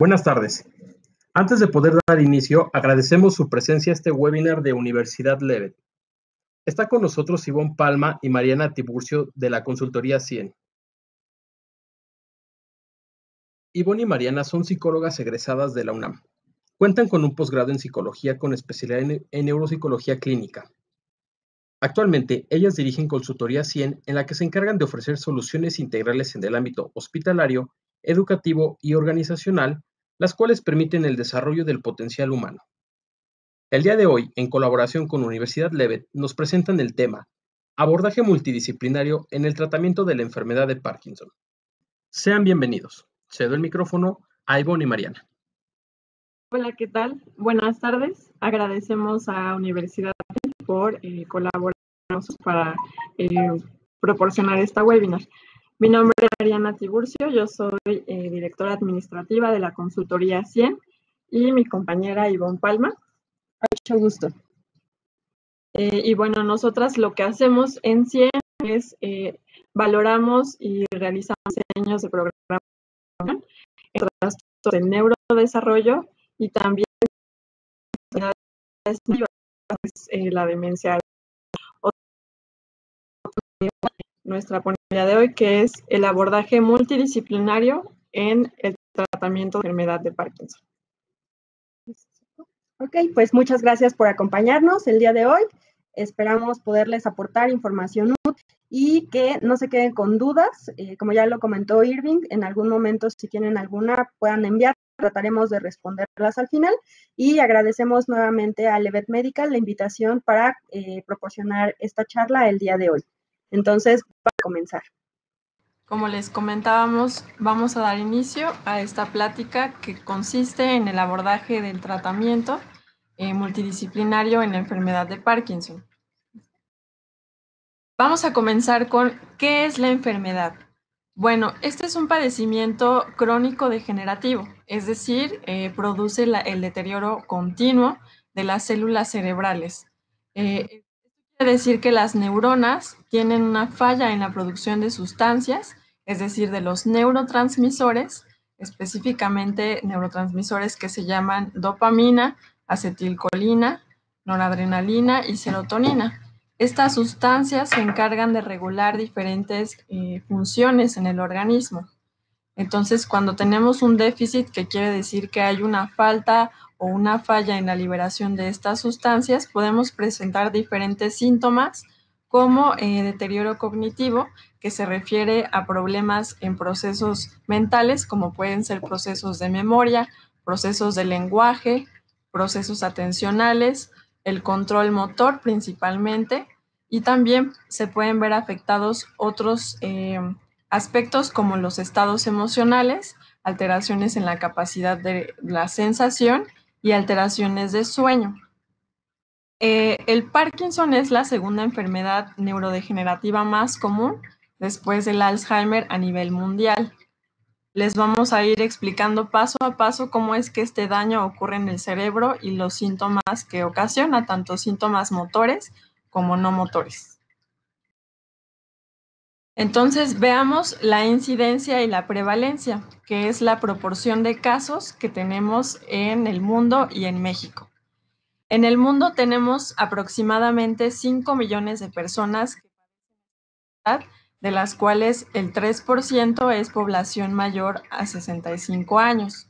Buenas tardes. Antes de poder dar inicio, agradecemos su presencia a este webinar de Universidad Levet. Está con nosotros Ivonne Palma y Mariana Tiburcio de la consultoría 100. Ivonne y Mariana son psicólogas egresadas de la UNAM. Cuentan con un posgrado en psicología con especialidad en, neuropsicología clínica. Actualmente, ellas dirigen Consultoría 100 en la que se encargan de ofrecer soluciones integrales en el ámbito hospitalario, educativo y organizacional las cuales permiten el desarrollo del potencial humano. El día de hoy, en colaboración con Universidad Levet, nos presentan el tema Abordaje multidisciplinario en el tratamiento de la enfermedad de Parkinson. Sean bienvenidos. Cedo el micrófono a Ivonne y Mariana. Hola, ¿qué tal? Buenas tardes. Agradecemos a Universidad por eh, colaborarnos para eh, proporcionar esta webinar. Mi nombre es Mariana Tiburcio, yo soy eh, directora administrativa de la consultoría 100 y mi compañera Ivonne Palma. Mucho gusto. Eh, y bueno, nosotras lo que hacemos en 100 es eh, valoramos y realizamos diseños de programación en trastornos de neurodesarrollo y también la demencia nuestra de hoy, que es el abordaje multidisciplinario en el tratamiento de enfermedad de Parkinson. Ok, pues muchas gracias por acompañarnos el día de hoy. Esperamos poderles aportar información útil y que no se queden con dudas. Eh, como ya lo comentó Irving, en algún momento si tienen alguna puedan enviar. Trataremos de responderlas al final y agradecemos nuevamente a Levet Medical la invitación para eh, proporcionar esta charla el día de hoy. Entonces, comenzar. Como les comentábamos, vamos a dar inicio a esta plática que consiste en el abordaje del tratamiento eh, multidisciplinario en la enfermedad de Parkinson. Vamos a comenzar con ¿qué es la enfermedad? Bueno, este es un padecimiento crónico degenerativo, es decir, eh, produce el deterioro continuo de las células cerebrales. Eh, decir que las neuronas tienen una falla en la producción de sustancias, es decir, de los neurotransmisores, específicamente neurotransmisores que se llaman dopamina, acetilcolina, noradrenalina y serotonina. Estas sustancias se encargan de regular diferentes eh, funciones en el organismo. Entonces, cuando tenemos un déficit, que quiere decir que hay una falta o una falla en la liberación de estas sustancias, podemos presentar diferentes síntomas como eh, deterioro cognitivo, que se refiere a problemas en procesos mentales, como pueden ser procesos de memoria, procesos de lenguaje, procesos atencionales, el control motor principalmente, y también se pueden ver afectados otros eh, aspectos como los estados emocionales, alteraciones en la capacidad de la sensación y alteraciones de sueño. Eh, el Parkinson es la segunda enfermedad neurodegenerativa más común después del Alzheimer a nivel mundial. Les vamos a ir explicando paso a paso cómo es que este daño ocurre en el cerebro y los síntomas que ocasiona, tanto síntomas motores como no motores. Entonces veamos la incidencia y la prevalencia, que es la proporción de casos que tenemos en el mundo y en México. En el mundo tenemos aproximadamente 5 millones de personas de las cuales el 3% es población mayor a 65 años.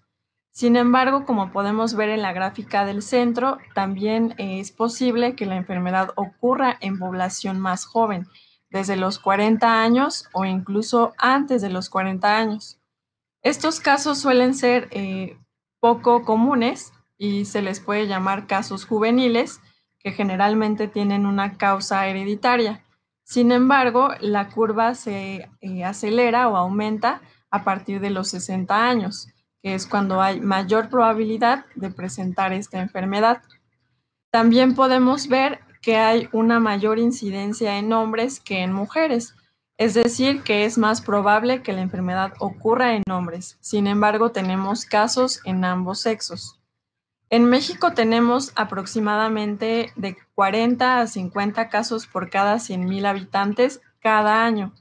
Sin embargo, como podemos ver en la gráfica del centro, también es posible que la enfermedad ocurra en población más joven, desde los 40 años o incluso antes de los 40 años. Estos casos suelen ser eh, poco comunes y se les puede llamar casos juveniles, que generalmente tienen una causa hereditaria. Sin embargo, la curva se eh, acelera o aumenta a partir de los 60 años, que es cuando hay mayor probabilidad de presentar esta enfermedad. También podemos ver que hay una mayor incidencia en hombres que en mujeres, es decir, que es más probable que la enfermedad ocurra en hombres. Sin embargo, tenemos casos en ambos sexos. En México tenemos aproximadamente de 40 a 50 casos por cada 100.000 habitantes cada año,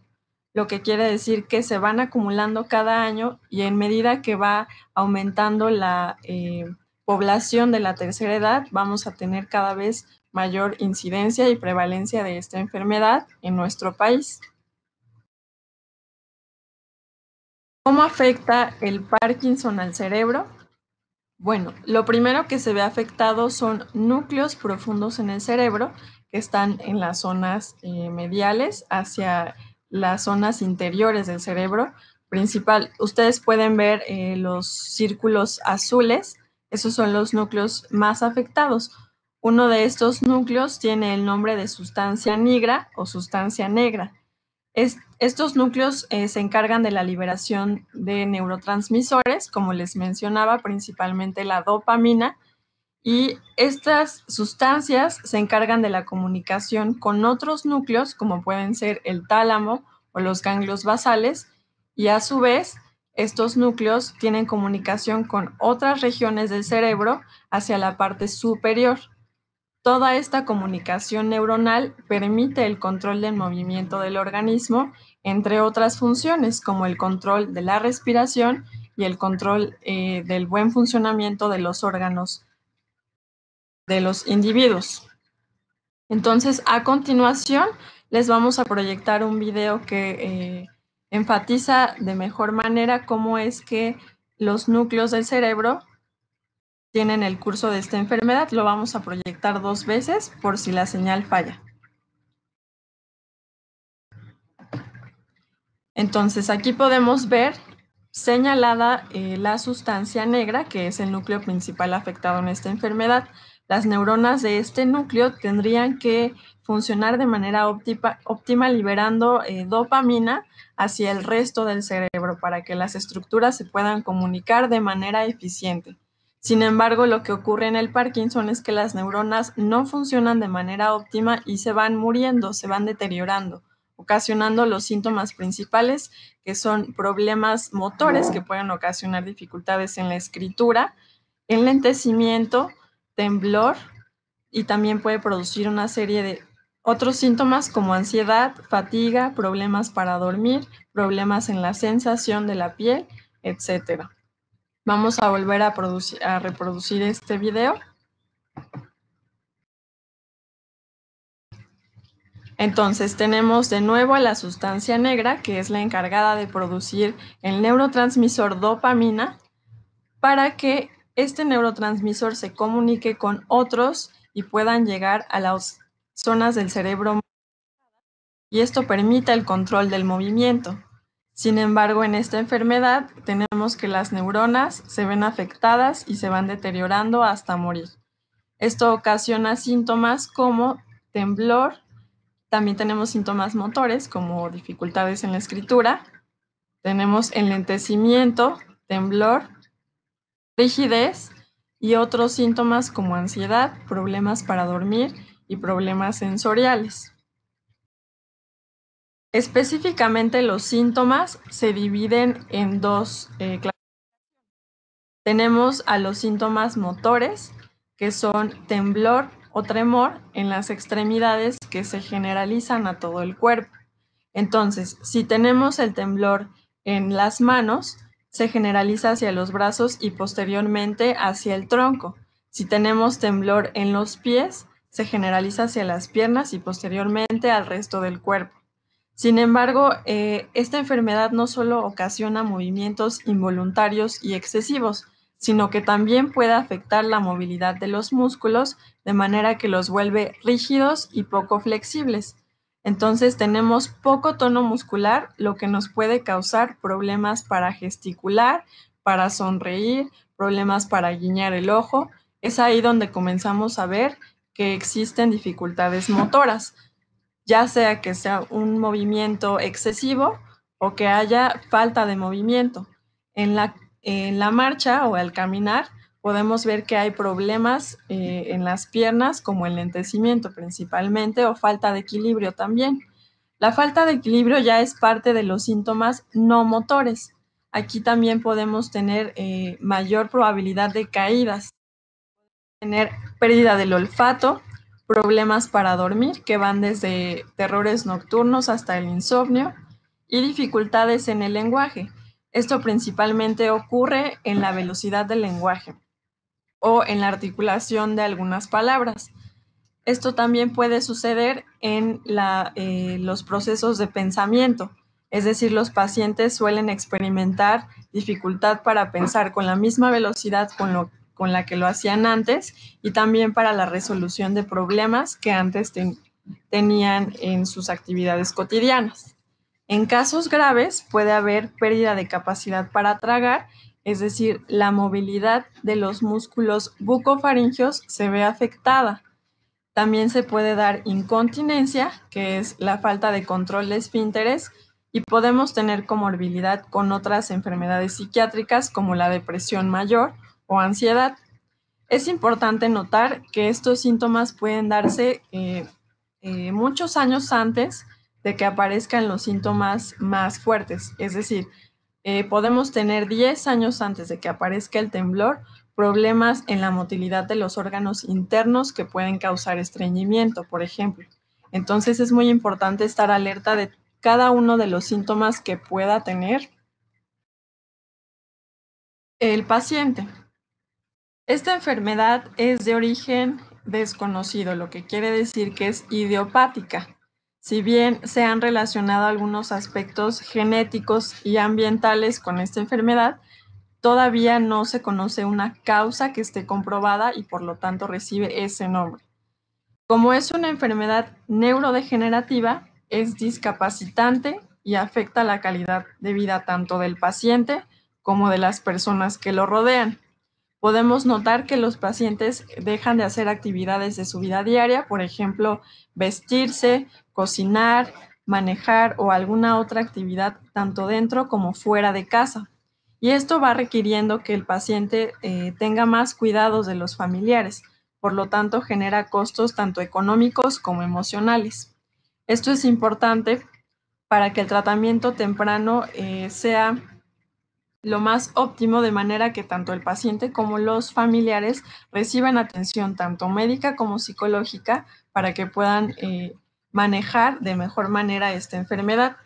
lo que quiere decir que se van acumulando cada año y en medida que va aumentando la eh, población de la tercera edad, vamos a tener cada vez mayor incidencia y prevalencia de esta enfermedad en nuestro país. ¿Cómo afecta el Parkinson al cerebro? Bueno, lo primero que se ve afectado son núcleos profundos en el cerebro que están en las zonas eh, mediales hacia las zonas interiores del cerebro principal. Ustedes pueden ver eh, los círculos azules, esos son los núcleos más afectados. Uno de estos núcleos tiene el nombre de sustancia negra o sustancia negra estos núcleos eh, se encargan de la liberación de neurotransmisores, como les mencionaba, principalmente la dopamina, y estas sustancias se encargan de la comunicación con otros núcleos, como pueden ser el tálamo o los ganglios basales, y a su vez, estos núcleos tienen comunicación con otras regiones del cerebro hacia la parte superior. Toda esta comunicación neuronal permite el control del movimiento del organismo, entre otras funciones como el control de la respiración y el control eh, del buen funcionamiento de los órganos de los individuos. Entonces, a continuación, les vamos a proyectar un video que eh, enfatiza de mejor manera cómo es que los núcleos del cerebro tienen el curso de esta enfermedad, lo vamos a proyectar dos veces por si la señal falla. Entonces aquí podemos ver señalada eh, la sustancia negra, que es el núcleo principal afectado en esta enfermedad. Las neuronas de este núcleo tendrían que funcionar de manera óptima, liberando eh, dopamina hacia el resto del cerebro para que las estructuras se puedan comunicar de manera eficiente. Sin embargo, lo que ocurre en el Parkinson es que las neuronas no funcionan de manera óptima y se van muriendo, se van deteriorando, ocasionando los síntomas principales, que son problemas motores que pueden ocasionar dificultades en la escritura, enlentecimiento, temblor y también puede producir una serie de otros síntomas como ansiedad, fatiga, problemas para dormir, problemas en la sensación de la piel, etcétera. Vamos a volver a, reproducir este video. Entonces tenemos de nuevo a la sustancia negra, que es la encargada de producir el neurotransmisor dopamina, para que este neurotransmisor se comunique con otros y puedan llegar a las zonas del cerebro y esto permite el control del movimiento. Sin embargo, en esta enfermedad tenemos que las neuronas se ven afectadas y se van deteriorando hasta morir. Esto ocasiona síntomas como temblor, también tenemos síntomas motores como dificultades en la escritura, tenemos enlentecimiento, temblor, rigidez y otros síntomas como ansiedad, problemas para dormir y problemas sensoriales. Específicamente los síntomas se dividen en dos eh. Tenemos a los síntomas motores, que son temblor o tremor en las extremidades que se generalizan a todo el cuerpo. Entonces, si tenemos el temblor en las manos, se generaliza hacia los brazos y posteriormente hacia el tronco. Si tenemos temblor en los pies, se generaliza hacia las piernas y posteriormente al resto del cuerpo. Sin embargo, eh, esta enfermedad no solo ocasiona movimientos involuntarios y excesivos, sino que también puede afectar la movilidad de los músculos de manera que los vuelve rígidos y poco flexibles. Entonces tenemos poco tono muscular, lo que nos puede causar problemas para gesticular, para sonreír, problemas para guiñar el ojo. Es ahí donde comenzamos a ver que existen dificultades motoras ya sea que sea un movimiento excesivo o que haya falta de movimiento. En la, en la marcha o al caminar podemos ver que hay problemas eh, en las piernas como el lentecimiento principalmente o falta de equilibrio también. La falta de equilibrio ya es parte de los síntomas no motores. Aquí también podemos tener eh, mayor probabilidad de caídas, tener pérdida del olfato, problemas para dormir que van desde terrores nocturnos hasta el insomnio y dificultades en el lenguaje. Esto principalmente ocurre en la velocidad del lenguaje o en la articulación de algunas palabras. Esto también puede suceder en eh, los procesos de pensamiento, es decir, los pacientes suelen experimentar dificultad para pensar con la misma velocidad con, la que lo hacían antes y también para la resolución de problemas que antes tenían en sus actividades cotidianas. En casos graves puede haber pérdida de capacidad para tragar, es decir, la movilidad de los músculos bucofaringeos se ve afectada. También se puede dar incontinencia, que es la falta de control de esfínteres, y podemos tener comorbilidad con otras enfermedades psiquiátricas como la depresión mayor o ansiedad. Es importante notar que estos síntomas pueden darse eh, eh, muchos años antes de que aparezcan los síntomas más fuertes, es decir, eh, podemos tener 10 años antes de que aparezca el temblor problemas en la motilidad de los órganos internos que pueden causar estreñimiento, por ejemplo. Entonces es muy importante estar alerta de cada uno de los síntomas que pueda tener el paciente. Esta enfermedad es de origen desconocido, lo que quiere decir que es idiopática. Si bien se han relacionado algunos aspectos genéticos y ambientales con esta enfermedad, todavía no se conoce una causa que esté comprobada y por lo tanto recibe ese nombre. Como es una enfermedad neurodegenerativa, es discapacitante y afecta la calidad de vida tanto del paciente como de las personas que lo rodean. Podemos notar que los pacientes dejan de hacer actividades de su vida diaria, por ejemplo, vestirse, cocinar, manejar o alguna otra actividad tanto dentro como fuera de casa. Y esto va requiriendo que el paciente eh, tenga más cuidados de los familiares, por lo tanto genera costos tanto económicos como emocionales. Esto es importante para que el tratamiento temprano eh, sea lo más óptimo de manera que tanto el paciente como los familiares reciban atención tanto médica como psicológica para que puedan eh, manejar de mejor manera esta enfermedad.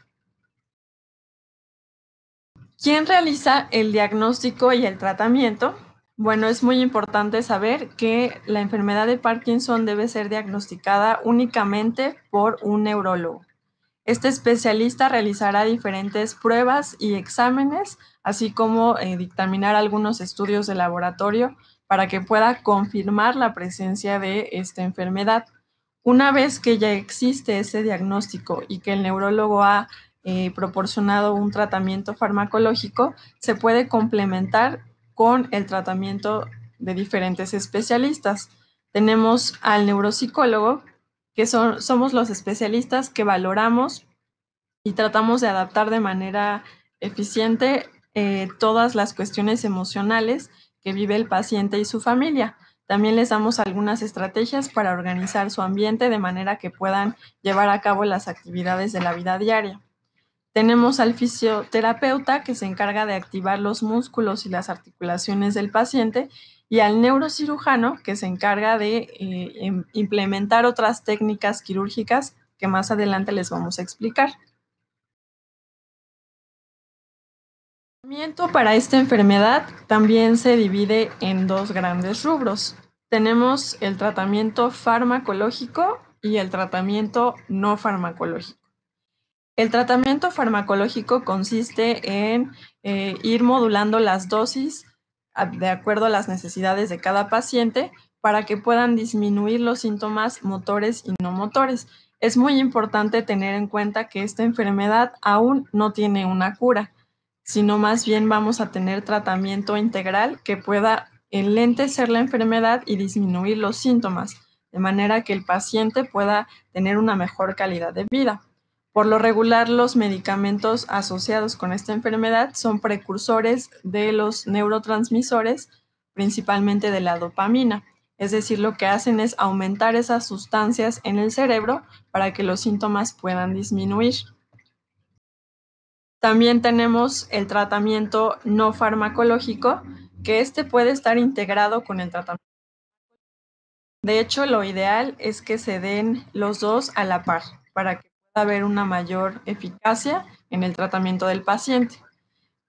¿Quién realiza el diagnóstico y el tratamiento? Bueno, es muy importante saber que la enfermedad de Parkinson debe ser diagnosticada únicamente por un neurólogo. Este especialista realizará diferentes pruebas y exámenes, así como eh, dictaminar algunos estudios de laboratorio para que pueda confirmar la presencia de esta enfermedad. Una vez que ya existe ese diagnóstico y que el neurólogo ha eh, proporcionado un tratamiento farmacológico, se puede complementar con el tratamiento de diferentes especialistas. Tenemos al neuropsicólogo, que son, somos los especialistas que valoramos y tratamos de adaptar de manera eficiente eh, todas las cuestiones emocionales que vive el paciente y su familia. También les damos algunas estrategias para organizar su ambiente de manera que puedan llevar a cabo las actividades de la vida diaria. Tenemos al fisioterapeuta que se encarga de activar los músculos y las articulaciones del paciente y al neurocirujano que se encarga de eh, em, implementar otras técnicas quirúrgicas que más adelante les vamos a explicar. Tratamiento para esta enfermedad también se divide en dos grandes rubros. Tenemos el tratamiento farmacológico y el tratamiento no farmacológico. El tratamiento farmacológico consiste en eh, ir modulando las dosis de acuerdo a las necesidades de cada paciente para que puedan disminuir los síntomas motores y no motores. Es muy importante tener en cuenta que esta enfermedad aún no tiene una cura, sino más bien vamos a tener tratamiento integral que pueda enlentecer la enfermedad y disminuir los síntomas, de manera que el paciente pueda tener una mejor calidad de vida. Por lo regular, los medicamentos asociados con esta enfermedad son precursores de los neurotransmisores, principalmente de la dopamina. Es decir, lo que hacen es aumentar esas sustancias en el cerebro para que los síntomas puedan disminuir. También tenemos el tratamiento no farmacológico, que este puede estar integrado con el tratamiento. De hecho, lo ideal es que se den los dos a la par para que pueda haber una mayor eficacia en el tratamiento del paciente.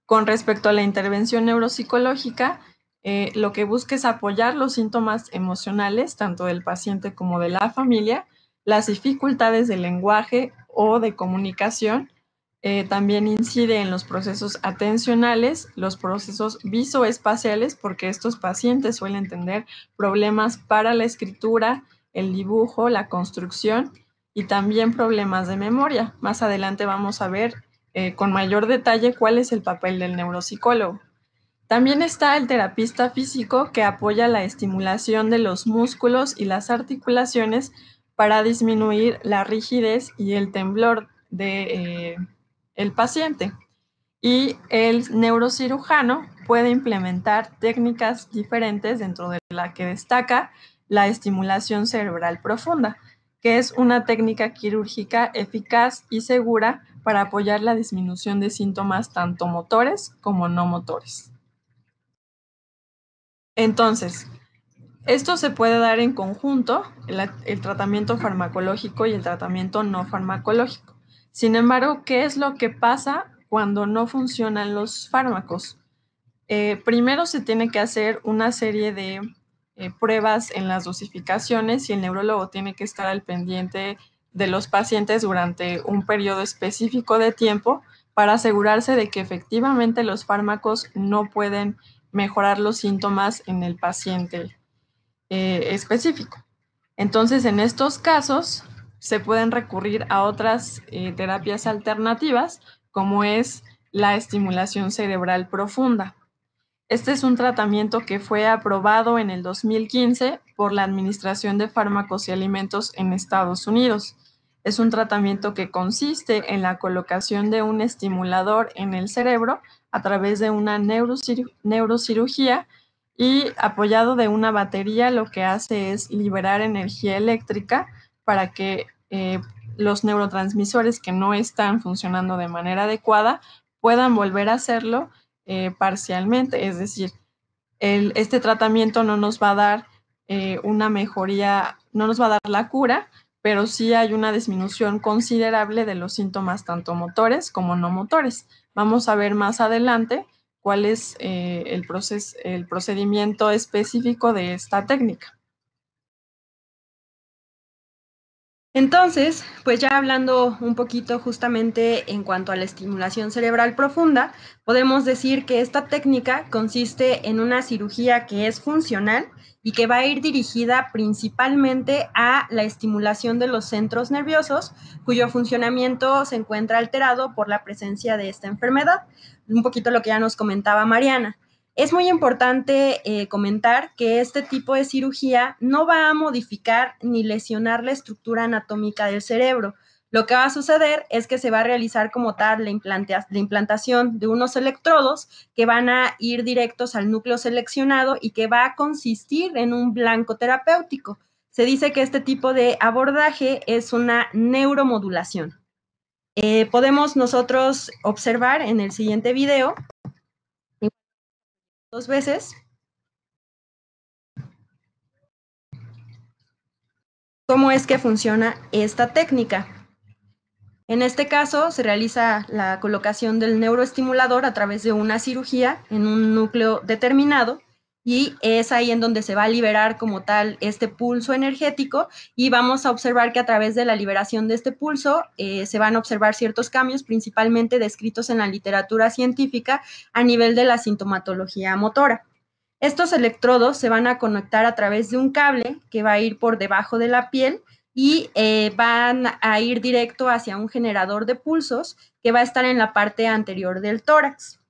Con respecto a la intervención neuropsicológica, eh, lo que busca es apoyar los síntomas emocionales, tanto del paciente como de la familia, las dificultades del lenguaje o de comunicación. Eh, también incide en los procesos atencionales, los procesos visoespaciales, porque estos pacientes suelen tener problemas para la escritura, el dibujo, la construcción y también problemas de memoria. Más adelante vamos a ver eh, con mayor detalle cuál es el papel del neuropsicólogo. También está el terapista físico que apoya la estimulación de los músculos y las articulaciones para disminuir la rigidez y el temblor de, eh, paciente. Y el neurocirujano puede implementar técnicas diferentes dentro de la que destaca la estimulación cerebral profunda, que es una técnica quirúrgica eficaz y segura para apoyar la disminución de síntomas tanto motores como no motores. Entonces, esto se puede dar en conjunto, el, tratamiento farmacológico y el tratamiento no farmacológico. Sin embargo, ¿qué es lo que pasa cuando no funcionan los fármacos? Eh, primero se tiene que hacer una serie de eh, pruebas en las dosificaciones y el neurólogo tiene que estar al pendiente de los pacientes durante un periodo específico de tiempo para asegurarse de que efectivamente los fármacos no pueden mejorar los síntomas en el paciente eh, específico. Entonces, en estos casos, se pueden recurrir a otras eh, terapias alternativas, como es la estimulación cerebral profunda. Este es un tratamiento que fue aprobado en el 2015 por la Administración de Fármacos y Alimentos en Estados Unidos. Es un tratamiento que consiste en la colocación de un estimulador en el cerebro a través de una neurocirugía y apoyado de una batería lo que hace es liberar energía eléctrica para que eh, los neurotransmisores que no están funcionando de manera adecuada puedan volver a hacerlo eh, parcialmente. Es decir, este tratamiento no nos va a dar eh, una mejoría, no nos va a dar la cura, pero sí hay una disminución considerable de los síntomas tanto motores como no motores. Vamos a ver más adelante cuál es el, el procedimiento específico de esta técnica. Entonces, pues ya hablando un poquito justamente en cuanto a la estimulación cerebral profunda, podemos decir que esta técnica consiste en una cirugía que es funcional y que va a ir dirigida principalmente a la estimulación de los centros nerviosos, cuyo funcionamiento se encuentra alterado por la presencia de esta enfermedad. Un poquito lo que ya nos comentaba Mariana. Es muy importante eh, comentar que este tipo de cirugía no va a modificar ni lesionar la estructura anatómica del cerebro. Lo que va a suceder es que se va a realizar como tal la, implantación de unos electrodos que van a ir directos al núcleo seleccionado y que va a consistir en un blanco terapéutico. Se dice que este tipo de abordaje es una neuromodulación. Eh, podemos nosotros observar en el siguiente video dos veces. ¿Cómo es que funciona esta técnica? En este caso, se realiza la colocación del neuroestimulador a través de una cirugía en un núcleo determinado y es ahí en donde se va a liberar como tal este pulso energético y vamos a observar que a través de la liberación de este pulso eh, se van a observar ciertos cambios principalmente descritos en la literatura científica a nivel de la sintomatología motora. Estos electrodos se van a conectar a través de un cable que va a ir por debajo de la piel y eh, van a ir directo hacia un generador de pulsos que va a estar en la parte anterior del tórax.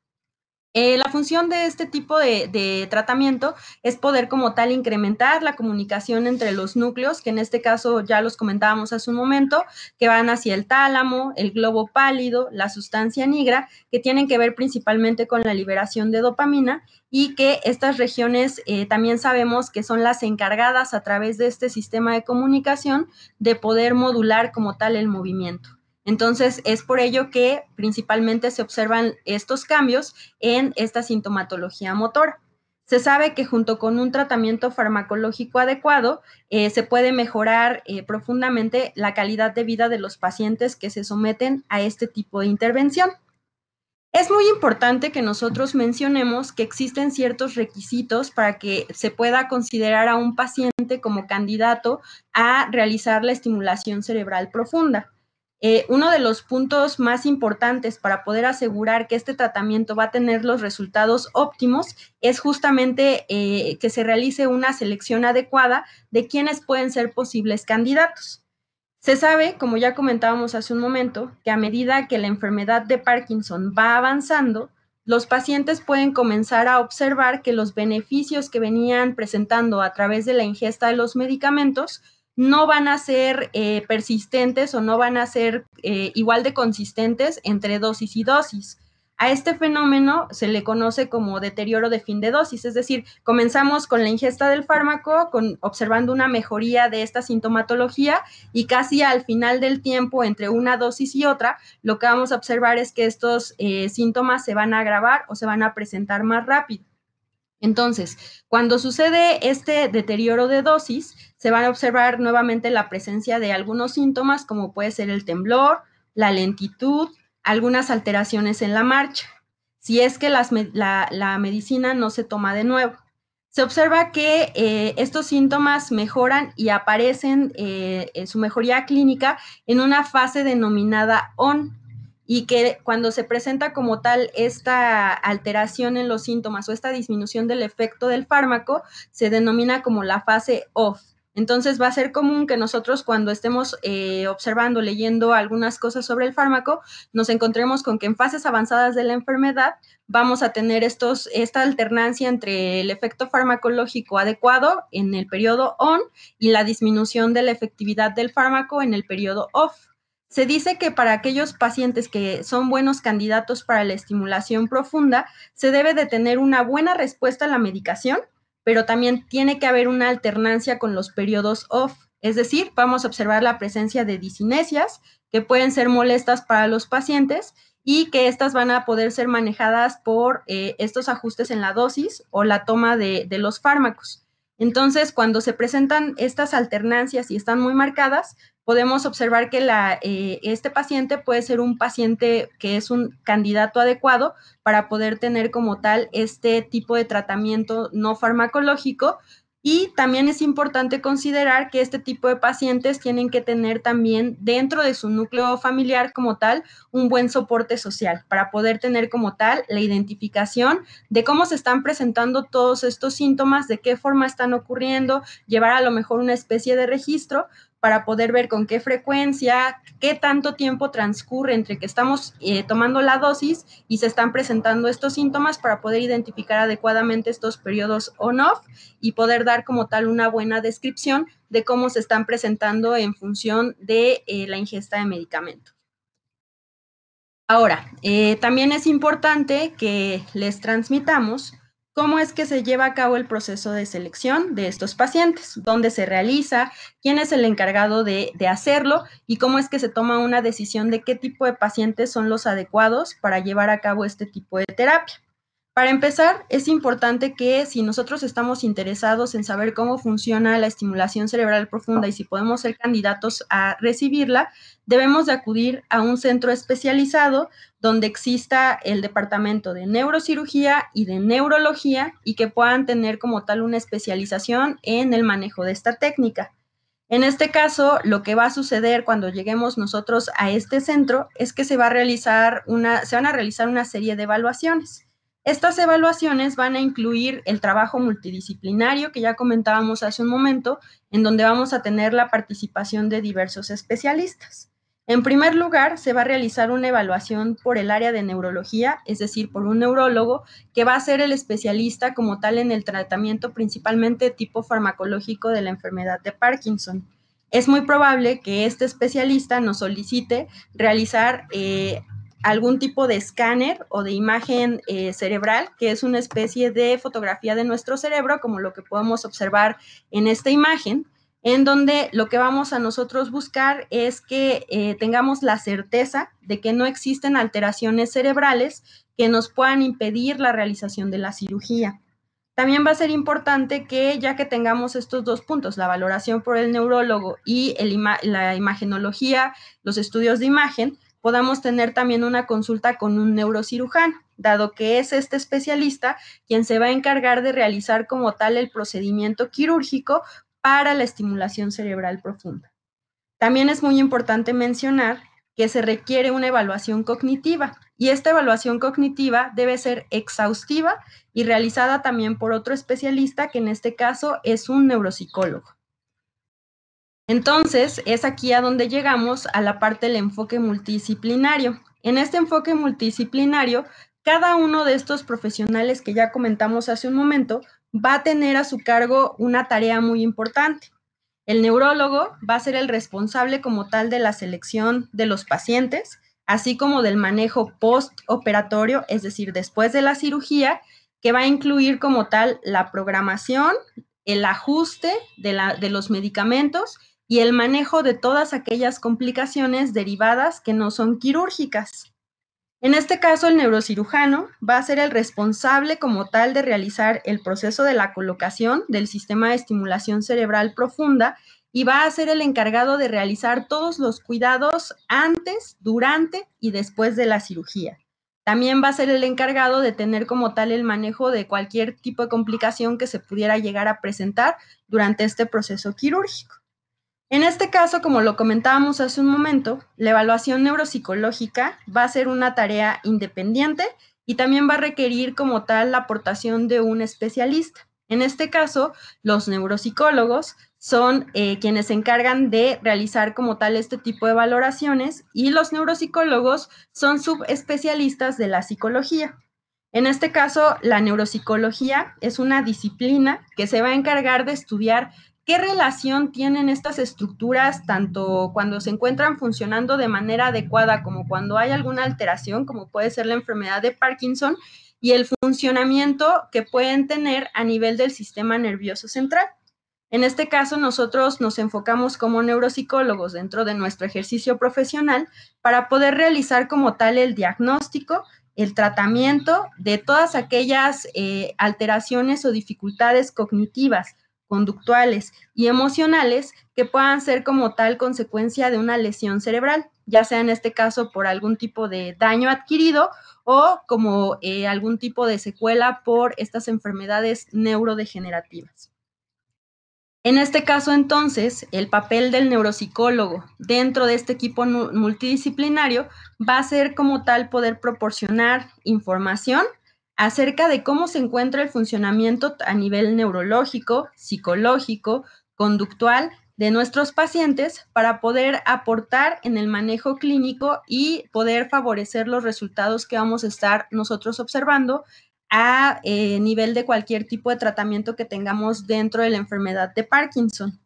Eh, la función de este tipo de, tratamiento es poder como tal incrementar la comunicación entre los núcleos, que en este caso ya los comentábamos hace un momento, que van hacia el tálamo, el globo pálido, la sustancia negra, que tienen que ver principalmente con la liberación de dopamina y que estas regiones eh, también sabemos que son las encargadas a través de este sistema de comunicación de poder modular como tal el movimiento. Entonces, es por ello que principalmente se observan estos cambios en esta sintomatología motora. Se sabe que junto con un tratamiento farmacológico adecuado eh, se puede mejorar eh, profundamente la calidad de vida de los pacientes que se someten a este tipo de intervención. Es muy importante que nosotros mencionemos que existen ciertos requisitos para que se pueda considerar a un paciente como candidato a realizar la estimulación cerebral profunda. Eh, uno de los puntos más importantes para poder asegurar que este tratamiento va a tener los resultados óptimos es justamente eh, que se realice una selección adecuada de quienes pueden ser posibles candidatos. Se sabe, como ya comentábamos hace un momento, que a medida que la enfermedad de Parkinson va avanzando, los pacientes pueden comenzar a observar que los beneficios que venían presentando a través de la ingesta de los medicamentos no van a ser eh, persistentes o no van a ser eh, igual de consistentes entre dosis y dosis. A este fenómeno se le conoce como deterioro de fin de dosis, es decir, comenzamos con la ingesta del fármaco, con, observando una mejoría de esta sintomatología y casi al final del tiempo, entre una dosis y otra, lo que vamos a observar es que estos eh, síntomas se van a agravar o se van a presentar más rápido. Entonces, cuando sucede este deterioro de dosis, se van a observar nuevamente la presencia de algunos síntomas como puede ser el temblor, la lentitud, algunas alteraciones en la marcha, si es que la, medicina no se toma de nuevo. Se observa que eh, estos síntomas mejoran y aparecen eh, en su mejoría clínica en una fase denominada ON, y que cuando se presenta como tal esta alteración en los síntomas o esta disminución del efecto del fármaco, se denomina como la fase off. Entonces va a ser común que nosotros cuando estemos eh, observando, leyendo algunas cosas sobre el fármaco, nos encontremos con que en fases avanzadas de la enfermedad vamos a tener estos, esta alternancia entre el efecto farmacológico adecuado en el periodo on y la disminución de la efectividad del fármaco en el periodo off. Se dice que para aquellos pacientes que son buenos candidatos para la estimulación profunda, se debe de tener una buena respuesta a la medicación, pero también tiene que haber una alternancia con los periodos off. Es decir, vamos a observar la presencia de disinesias que pueden ser molestas para los pacientes y que estas van a poder ser manejadas por eh, estos ajustes en la dosis o la toma de los fármacos. Entonces, cuando se presentan estas alternancias y están muy marcadas, podemos observar que eh, este paciente puede ser un paciente que es un candidato adecuado para poder tener como tal este tipo de tratamiento no farmacológico. Y también es importante considerar que este tipo de pacientes tienen que tener también dentro de su núcleo familiar como tal un buen soporte social para poder tener como tal la identificación de cómo se están presentando todos estos síntomas, de qué forma están ocurriendo, llevar a lo mejor una especie de registro para poder ver con qué frecuencia, qué tanto tiempo transcurre entre que estamos eh, tomando la dosis y se están presentando estos síntomas para poder identificar adecuadamente estos periodos on-off y poder dar como tal una buena descripción de cómo se están presentando en función de eh, la ingesta de medicamentos. Ahora, eh, también es importante que les transmitamos cómo es que se lleva a cabo el proceso de selección de estos pacientes, dónde se realiza, quién es el encargado de, hacerlo y cómo es que se toma una decisión de qué tipo de pacientes son los adecuados para llevar a cabo este tipo de terapia. Para empezar, es importante que si nosotros estamos interesados en saber cómo funciona la estimulación cerebral profunda y si podemos ser candidatos a recibirla, debemos de acudir a un centro especializado donde exista el departamento de neurocirugía y de neurología y que puedan tener como tal una especialización en el manejo de esta técnica. En este caso, lo que va a suceder cuando lleguemos nosotros a este centro es que se va a realizar una, se van a realizar una serie de evaluaciones. Estas evaluaciones van a incluir el trabajo multidisciplinario que ya comentábamos hace un momento, en donde vamos a tener la participación de diversos especialistas. En primer lugar, se va a realizar una evaluación por el área de neurología, es decir, por un neurólogo que va a ser el especialista como tal en el tratamiento principalmente tipo farmacológico de la enfermedad de Parkinson. Es muy probable que este especialista nos solicite realizar eh, algún tipo de escáner o de imagen eh, cerebral, que es una especie de fotografía de nuestro cerebro, como lo que podemos observar en esta imagen, en donde lo que vamos a nosotros buscar es que eh, tengamos la certeza de que no existen alteraciones cerebrales que nos puedan impedir la realización de la cirugía. También va a ser importante que ya que tengamos estos dos puntos, la valoración por el neurólogo y la imagenología, los estudios de imagen, podamos tener también una consulta con un neurocirujano, dado que es este especialista quien se va a encargar de realizar como tal el procedimiento quirúrgico para la estimulación cerebral profunda. También es muy importante mencionar que se requiere una evaluación cognitiva y esta evaluación cognitiva debe ser exhaustiva y realizada también por otro especialista que en este caso es un neuropsicólogo. Entonces, es aquí a donde llegamos a la parte del enfoque multidisciplinario. En este enfoque multidisciplinario, cada uno de estos profesionales que ya comentamos hace un momento va a tener a su cargo una tarea muy importante. El neurólogo va a ser el responsable como tal de la selección de los pacientes, así como del manejo postoperatorio, es decir, después de la cirugía, que va a incluir como tal la programación, el ajuste de, de los medicamentos y el manejo de todas aquellas complicaciones derivadas que no son quirúrgicas. En este caso, el neurocirujano va a ser el responsable como tal de realizar el proceso de la colocación del sistema de estimulación cerebral profunda y va a ser el encargado de realizar todos los cuidados antes, durante y después de la cirugía. También va a ser el encargado de tener como tal el manejo de cualquier tipo de complicación que se pudiera llegar a presentar durante este proceso quirúrgico. En este caso, como lo comentábamos hace un momento, la evaluación neuropsicológica va a ser una tarea independiente y también va a requerir como tal la aportación de un especialista. En este caso, los neuropsicólogos son eh, quienes se encargan de realizar como tal este tipo de valoraciones y los neuropsicólogos son subespecialistas de la psicología. En este caso, la neuropsicología es una disciplina que se va a encargar de estudiar ¿Qué relación tienen estas estructuras tanto cuando se encuentran funcionando de manera adecuada como cuando hay alguna alteración, como puede ser la enfermedad de Parkinson, y el funcionamiento que pueden tener a nivel del sistema nervioso central? En este caso, nosotros nos enfocamos como neuropsicólogos dentro de nuestro ejercicio profesional para poder realizar como tal el diagnóstico, el tratamiento de todas aquellas eh, alteraciones o dificultades cognitivas conductuales y emocionales que puedan ser como tal consecuencia de una lesión cerebral, ya sea en este caso por algún tipo de daño adquirido o como eh, algún tipo de secuela por estas enfermedades neurodegenerativas. En este caso, entonces, el papel del neuropsicólogo dentro de este equipo multidisciplinario va a ser como tal poder proporcionar información acerca de cómo se encuentra el funcionamiento a nivel neurológico, psicológico, conductual de nuestros pacientes para poder aportar en el manejo clínico y poder favorecer los resultados que vamos a estar nosotros observando a eh, nivel de cualquier tipo de tratamiento que tengamos dentro de la enfermedad de Parkinson.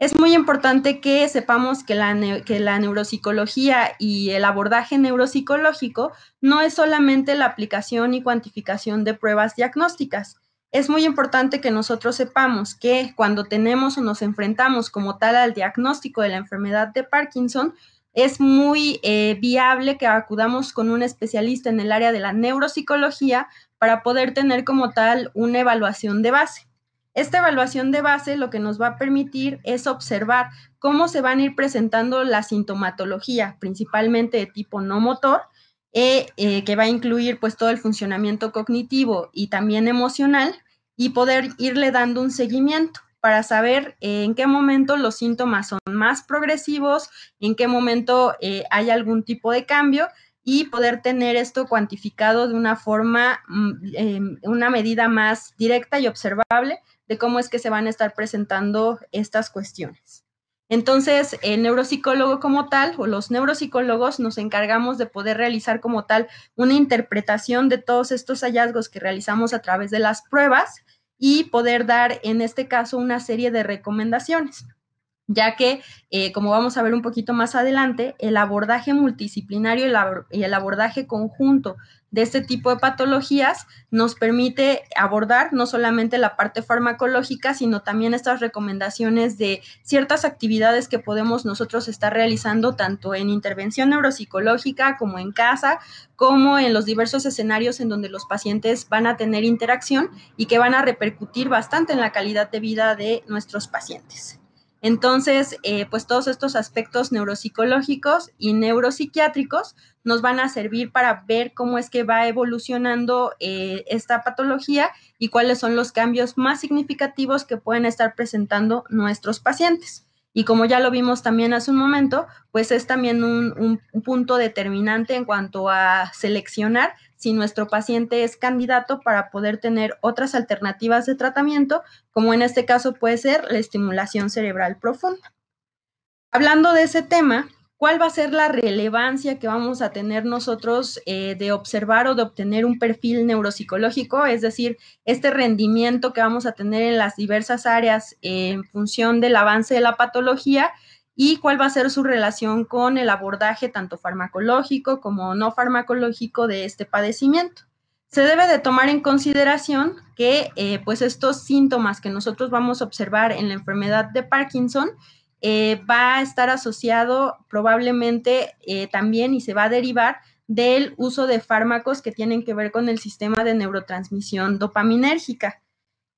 Es muy importante que sepamos que la, neuropsicología y el abordaje neuropsicológico no es solamente la aplicación y cuantificación de pruebas diagnósticas. Es muy importante que nosotros sepamos que cuando tenemos o nos enfrentamos como tal al diagnóstico de la enfermedad de Parkinson, es muy eh, viable que acudamos con un especialista en el área de la neuropsicología para poder tener como tal una evaluación de base. Esta evaluación de base lo que nos va a permitir es observar cómo se van a ir presentando la sintomatología, principalmente de tipo no motor, eh, eh, que va a incluir pues todo el funcionamiento cognitivo y también emocional y poder irle dando un seguimiento para saber en qué momento los síntomas son más progresivos, en qué momento eh, hay algún tipo de cambio y poder tener esto cuantificado de una forma, mm, em, una medida más directa y observable de cómo es que se van a estar presentando estas cuestiones. Entonces, el neuropsicólogo como tal o los neuropsicólogos nos encargamos de poder realizar como tal una interpretación de todos estos hallazgos que realizamos a través de las pruebas y poder dar en este caso una serie de recomendaciones. ya que, eh, como vamos a ver un poquito más adelante, el abordaje multidisciplinario y el abordaje conjunto de este tipo de patologías nos permite abordar no solamente la parte farmacológica, sino también estas recomendaciones de ciertas actividades que podemos nosotros estar realizando tanto en intervención neuropsicológica como en casa, como en los diversos escenarios en donde los pacientes van a tener interacción y que van a repercutir bastante en la calidad de vida de nuestros pacientes. Entonces, eh, pues todos estos aspectos neuropsicológicos y neuropsiquiátricos nos van a servir para ver cómo es que va evolucionando eh, esta patología y cuáles son los cambios más significativos que pueden estar presentando nuestros pacientes. Y como ya lo vimos también hace un momento, pues es también un, punto determinante en cuanto a seleccionar si nuestro paciente es candidato para poder tener otras alternativas de tratamiento, como en este caso puede ser la estimulación cerebral profunda. Hablando de ese tema, cuál va a ser la relevancia que vamos a tener nosotros eh, de observar o de obtener un perfil neuropsicológico, es decir, este rendimiento que vamos a tener en las diversas áreas en función del avance de la patología y cuál va a ser su relación con el abordaje tanto farmacológico como no farmacológico de este padecimiento. Se debe de tomar en consideración que eh, pues estos síntomas que nosotros vamos a observar en la enfermedad de Parkinson eh, va a estar asociado probablemente eh, también y se va a derivar del uso de fármacos que tienen que ver con el sistema de neurotransmisión dopaminérgica.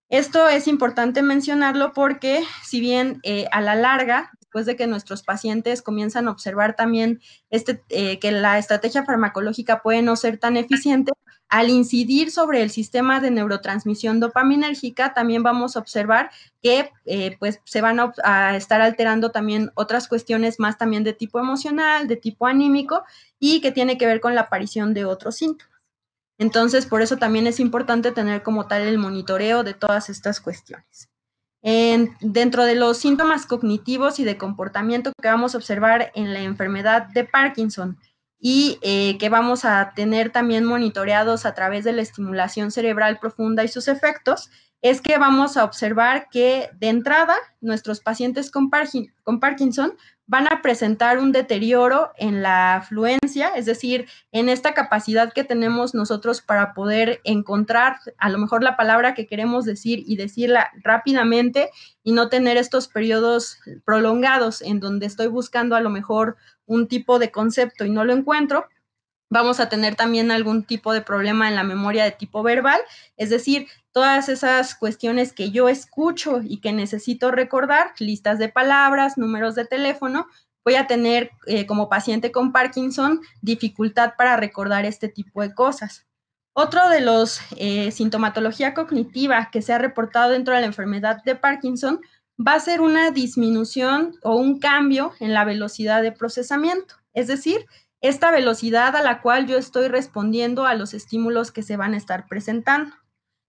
Esto es importante mencionarlo porque si bien eh, a la larga, después de que nuestros pacientes comienzan a observar también este, que la estrategia farmacológica puede no ser tan eficiente, al incidir sobre el sistema de neurotransmisión dopaminérgica, también vamos a observar que eh, pues se van a, estar alterando también otras cuestiones más también de tipo emocional, de tipo anímico y que tiene que ver con la aparición de otros síntomas. Entonces, por eso también es importante tener como tal el monitoreo de todas estas cuestiones. dentro de los síntomas cognitivos y de comportamiento que vamos a observar en la enfermedad de Parkinson, y eh, que vamos a tener también monitoreados a través de la estimulación cerebral profunda y sus efectos, es que vamos a observar que de entrada nuestros pacientes con, Parkinson van a presentar un deterioro en la fluencia, es decir, en esta capacidad que tenemos nosotros para poder encontrar a lo mejor la palabra que queremos decir y decirla rápidamente y no tener estos periodos prolongados en donde estoy buscando a lo mejor un tipo de concepto y no lo encuentro, vamos a tener también algún tipo de problema en la memoria de tipo verbal, es decir, todas esas cuestiones que yo escucho y que necesito recordar, listas de palabras, números de teléfono, voy a tener eh, como paciente con Parkinson dificultad para recordar este tipo de cosas. Otro de los eh, sintomatología cognitiva que se ha reportado dentro de la enfermedad de Parkinson va a ser una disminución o un cambio en la velocidad de procesamiento, es decir, esta velocidad a la cual yo estoy respondiendo a los estímulos que se van a estar presentando.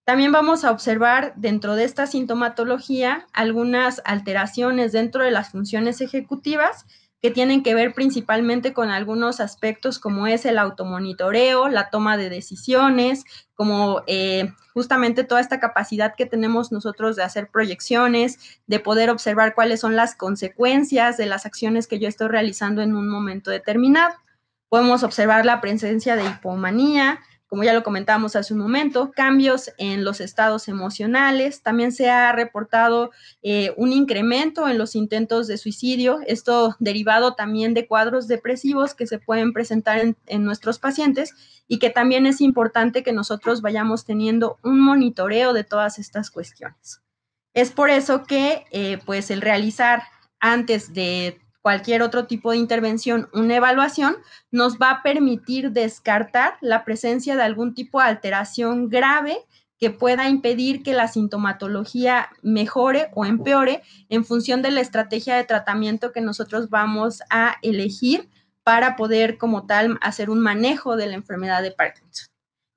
También vamos a observar dentro de esta sintomatología algunas alteraciones dentro de las funciones ejecutivas que tienen que ver principalmente con algunos aspectos como es el automonitoreo, la toma de decisiones, como eh, justamente toda esta capacidad que tenemos nosotros de hacer proyecciones, de poder observar cuáles son las consecuencias de las acciones que yo estoy realizando en un momento determinado. Podemos observar la presencia de hipomanía, como ya lo comentábamos hace un momento, cambios en los estados emocionales. También se ha reportado eh, un incremento en los intentos de suicidio, esto derivado también de cuadros depresivos que se pueden presentar en, nuestros pacientes y que también es importante que nosotros vayamos teniendo un monitoreo de todas estas cuestiones. Es por eso que eh, pues el realizar antes de cualquier otro tipo de intervención, una evaluación, nos va a permitir descartar la presencia de algún tipo de alteración grave que pueda impedir que la sintomatología mejore o empeore en función de la estrategia de tratamiento que nosotros vamos a elegir para poder como tal hacer un manejo de la enfermedad de Parkinson.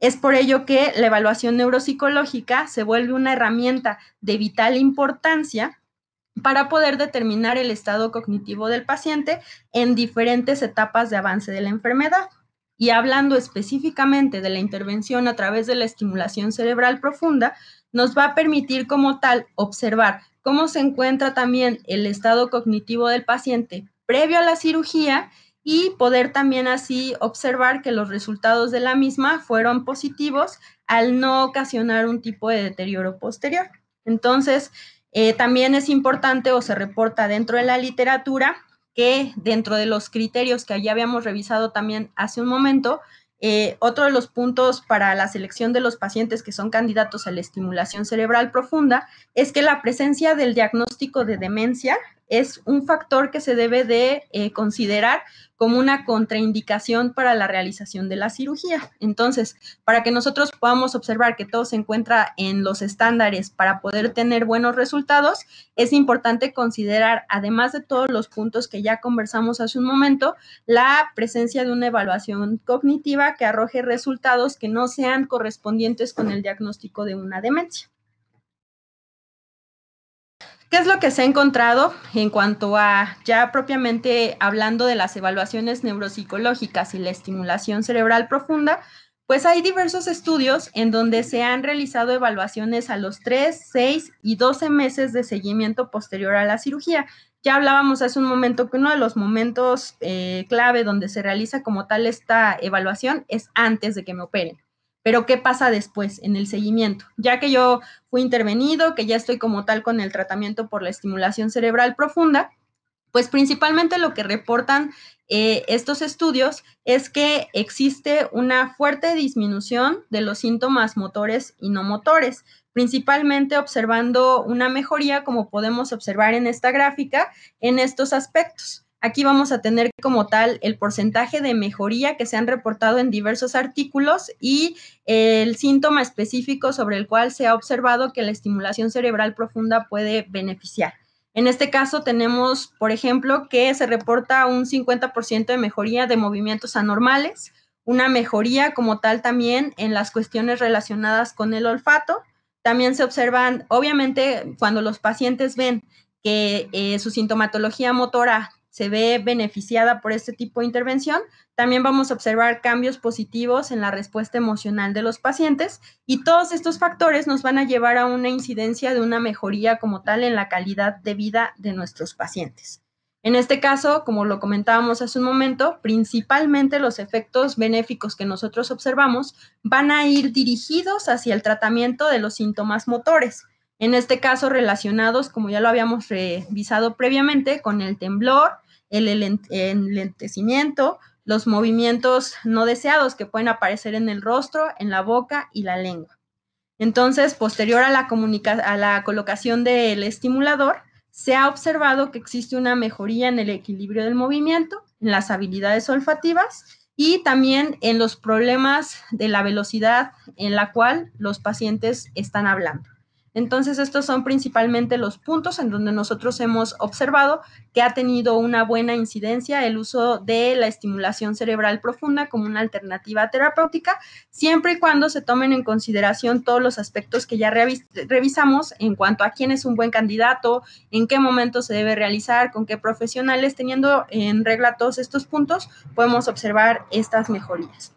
Es por ello que la evaluación neuropsicológica se vuelve una herramienta de vital importancia para poder determinar el estado cognitivo del paciente en diferentes etapas de avance de la enfermedad. Y hablando específicamente de la intervención a través de la estimulación cerebral profunda, nos va a permitir como tal observar cómo se encuentra también el estado cognitivo del paciente previo a la cirugía y poder también así observar que los resultados de la misma fueron positivos al no ocasionar un tipo de deterioro posterior. Entonces, eh, también es importante o se reporta dentro de la literatura que dentro de los criterios que ya habíamos revisado también hace un momento, eh, otro de los puntos para la selección de los pacientes que son candidatos a la estimulación cerebral profunda es que la presencia del diagnóstico de demencia es un factor que se debe de eh, considerar como una contraindicación para la realización de la cirugía. Entonces, para que nosotros podamos observar que todo se encuentra en los estándares para poder tener buenos resultados, es importante considerar, además de todos los puntos que ya conversamos hace un momento, la presencia de una evaluación cognitiva que arroje resultados que no sean correspondientes con el diagnóstico de una demencia. ¿Qué es lo que se ha encontrado en cuanto a, ya propiamente hablando de las evaluaciones neuropsicológicas y la estimulación cerebral profunda? Pues hay diversos estudios en donde se han realizado evaluaciones a los 3, 6 y 12 meses de seguimiento posterior a la cirugía. Ya hablábamos hace un momento que uno de los momentos eh, clave donde se realiza como tal esta evaluación es antes de que me operen. Pero ¿qué pasa después en el seguimiento? Ya que yo fui intervenido, que ya estoy como tal con el tratamiento por la estimulación cerebral profunda, pues principalmente lo que reportan eh, estos estudios es que existe una fuerte disminución de los síntomas motores y no motores, principalmente observando una mejoría, como podemos observar en esta gráfica, en estos aspectos. Aquí vamos a tener como tal el porcentaje de mejoría que se han reportado en diversos artículos y el síntoma específico sobre el cual se ha observado que la estimulación cerebral profunda puede beneficiar. En este caso tenemos, por ejemplo, que se reporta un 50% de mejoría de movimientos anormales, una mejoría como tal también en las cuestiones relacionadas con el olfato. También se observan, obviamente, cuando los pacientes ven que eh, su sintomatología motora se ve beneficiada por este tipo de intervención. También vamos a observar cambios positivos en la respuesta emocional de los pacientes y todos estos factores nos van a llevar a una incidencia de una mejoría como tal en la calidad de vida de nuestros pacientes. En este caso, como lo comentábamos hace un momento, principalmente los efectos benéficos que nosotros observamos van a ir dirigidos hacia el tratamiento de los síntomas motores. En este caso, relacionados, como ya lo habíamos revisado previamente, con el temblor, el enlentecimiento, los movimientos no deseados que pueden aparecer en el rostro, en la boca y la lengua. Entonces, posterior a la, a la colocación del estimulador, se ha observado que existe una mejoría en el equilibrio del movimiento, en las habilidades olfativas y también en los problemas de la velocidad en la cual los pacientes están hablando. Entonces, estos son principalmente los puntos en donde nosotros hemos observado que ha tenido una buena incidencia el uso de la estimulación cerebral profunda como una alternativa terapéutica, siempre y cuando se tomen en consideración todos los aspectos que ya revisamos en cuanto a quién es un buen candidato, en qué momento se debe realizar, con qué profesionales, teniendo en regla todos estos puntos, podemos observar estas mejorías.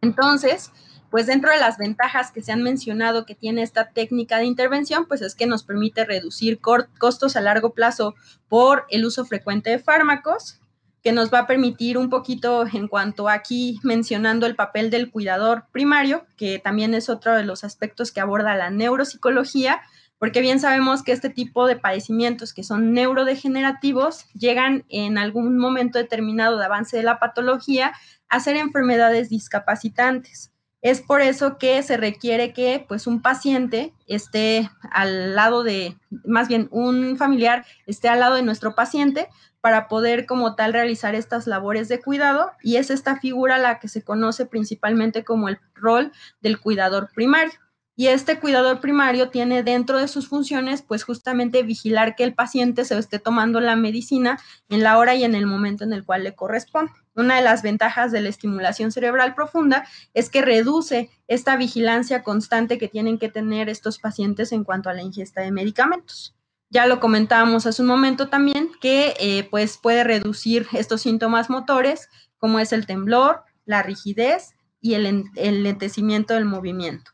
Entonces, pues dentro de las ventajas que se han mencionado que tiene esta técnica de intervención, pues es que nos permite reducir costos a largo plazo por el uso frecuente de fármacos, que nos va a permitir un poquito en cuanto aquí mencionando el papel del cuidador primario, que también es otro de los aspectos que aborda la neuropsicología, porque bien sabemos que este tipo de padecimientos que son neurodegenerativos llegan en algún momento determinado de avance de la patología a ser enfermedades discapacitantes. Es por eso que se requiere que pues un paciente esté al lado de, más bien un familiar esté al lado de nuestro paciente para poder como tal realizar estas labores de cuidado y es esta figura la que se conoce principalmente como el rol del cuidador primario. Y este cuidador primario tiene dentro de sus funciones, pues justamente vigilar que el paciente se esté tomando la medicina en la hora y en el momento en el cual le corresponde. Una de las ventajas de la estimulación cerebral profunda es que reduce esta vigilancia constante que tienen que tener estos pacientes en cuanto a la ingesta de medicamentos. Ya lo comentábamos hace un momento también que eh, pues puede reducir estos síntomas motores como es el temblor, la rigidez y el, el del movimiento.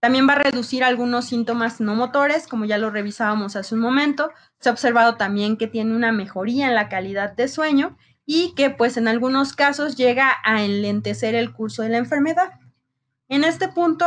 También va a reducir algunos síntomas no motores, como ya lo revisábamos hace un momento. Se ha observado también que tiene una mejoría en la calidad de sueño y que pues en algunos casos llega a enlentecer el curso de la enfermedad. En este punto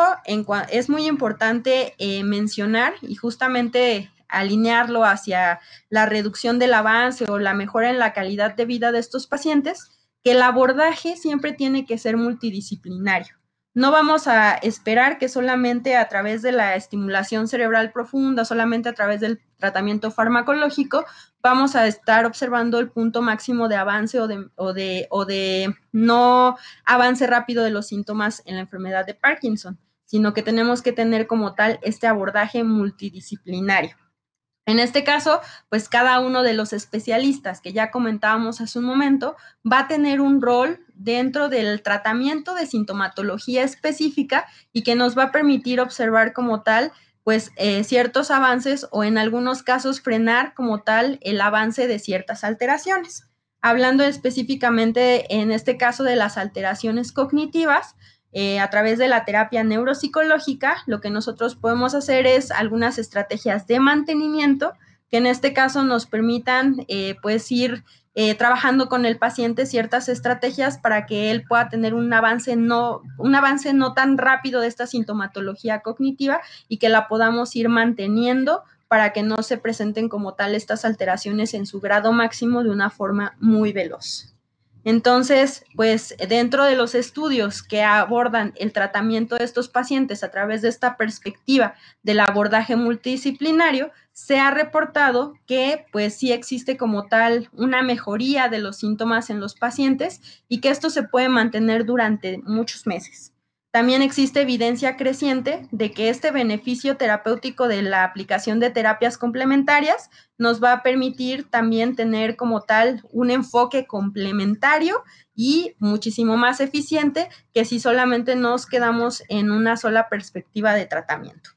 es muy importante eh, mencionar y justamente alinearlo hacia la reducción del avance o la mejora en la calidad de vida de estos pacientes, que el abordaje siempre tiene que ser multidisciplinario. No vamos a esperar que solamente a través de la estimulación cerebral profunda, solamente a través del tratamiento farmacológico, vamos a estar observando el punto máximo de avance o de, o de, o de no avance rápido de los síntomas en la enfermedad de Parkinson, sino que tenemos que tener como tal este abordaje multidisciplinario. En este caso, pues cada uno de los especialistas que ya comentábamos hace un momento va a tener un rol dentro del tratamiento de sintomatología específica y que nos va a permitir observar como tal pues eh, ciertos avances o en algunos casos frenar como tal el avance de ciertas alteraciones. Hablando específicamente en este caso de las alteraciones cognitivas, eh, a través de la terapia neuropsicológica, lo que nosotros podemos hacer es algunas estrategias de mantenimiento que en este caso nos permitan eh, pues ir eh, trabajando con el paciente ciertas estrategias para que él pueda tener un avance no, un avance no tan rápido de esta sintomatología cognitiva y que la podamos ir manteniendo para que no se presenten como tal estas alteraciones en su grado máximo de una forma muy veloz. Entonces, pues dentro de los estudios que abordan el tratamiento de estos pacientes a través de esta perspectiva del abordaje multidisciplinario, se ha reportado que pues sí existe como tal una mejoría de los síntomas en los pacientes y que esto se puede mantener durante muchos meses. También existe evidencia creciente de que este beneficio terapéutico de la aplicación de terapias complementarias nos va a permitir también tener como tal un enfoque complementario y muchísimo más eficiente que si solamente nos quedamos en una sola perspectiva de tratamiento.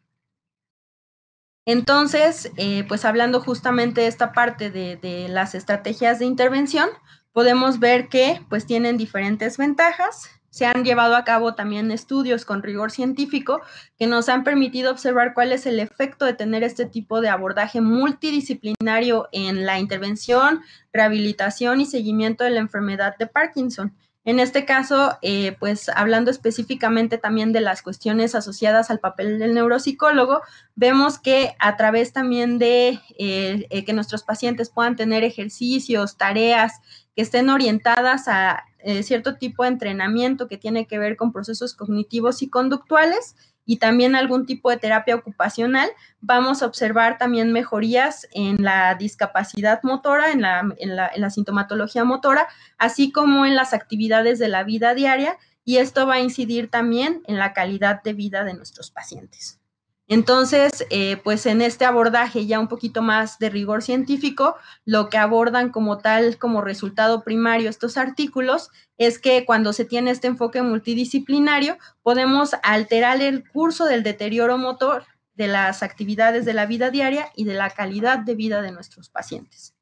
Entonces, eh, pues hablando justamente de esta parte de, de las estrategias de intervención, podemos ver que pues tienen diferentes ventajas se han llevado a cabo también estudios con rigor científico que nos han permitido observar cuál es el efecto de tener este tipo de abordaje multidisciplinario en la intervención, rehabilitación y seguimiento de la enfermedad de Parkinson. En este caso, eh, pues hablando específicamente también de las cuestiones asociadas al papel del neuropsicólogo, vemos que a través también de eh, eh, que nuestros pacientes puedan tener ejercicios, tareas que estén orientadas a eh, cierto tipo de entrenamiento que tiene que ver con procesos cognitivos y conductuales y también algún tipo de terapia ocupacional, vamos a observar también mejorías en la discapacidad motora, en la, en la, en la sintomatología motora, así como en las actividades de la vida diaria y esto va a incidir también en la calidad de vida de nuestros pacientes. Entonces, eh, pues en este abordaje ya un poquito más de rigor científico, lo que abordan como tal, como resultado primario estos artículos, es que cuando se tiene este enfoque multidisciplinario, podemos alterar el curso del deterioro motor de las actividades de la vida diaria y de la calidad de vida de nuestros pacientes.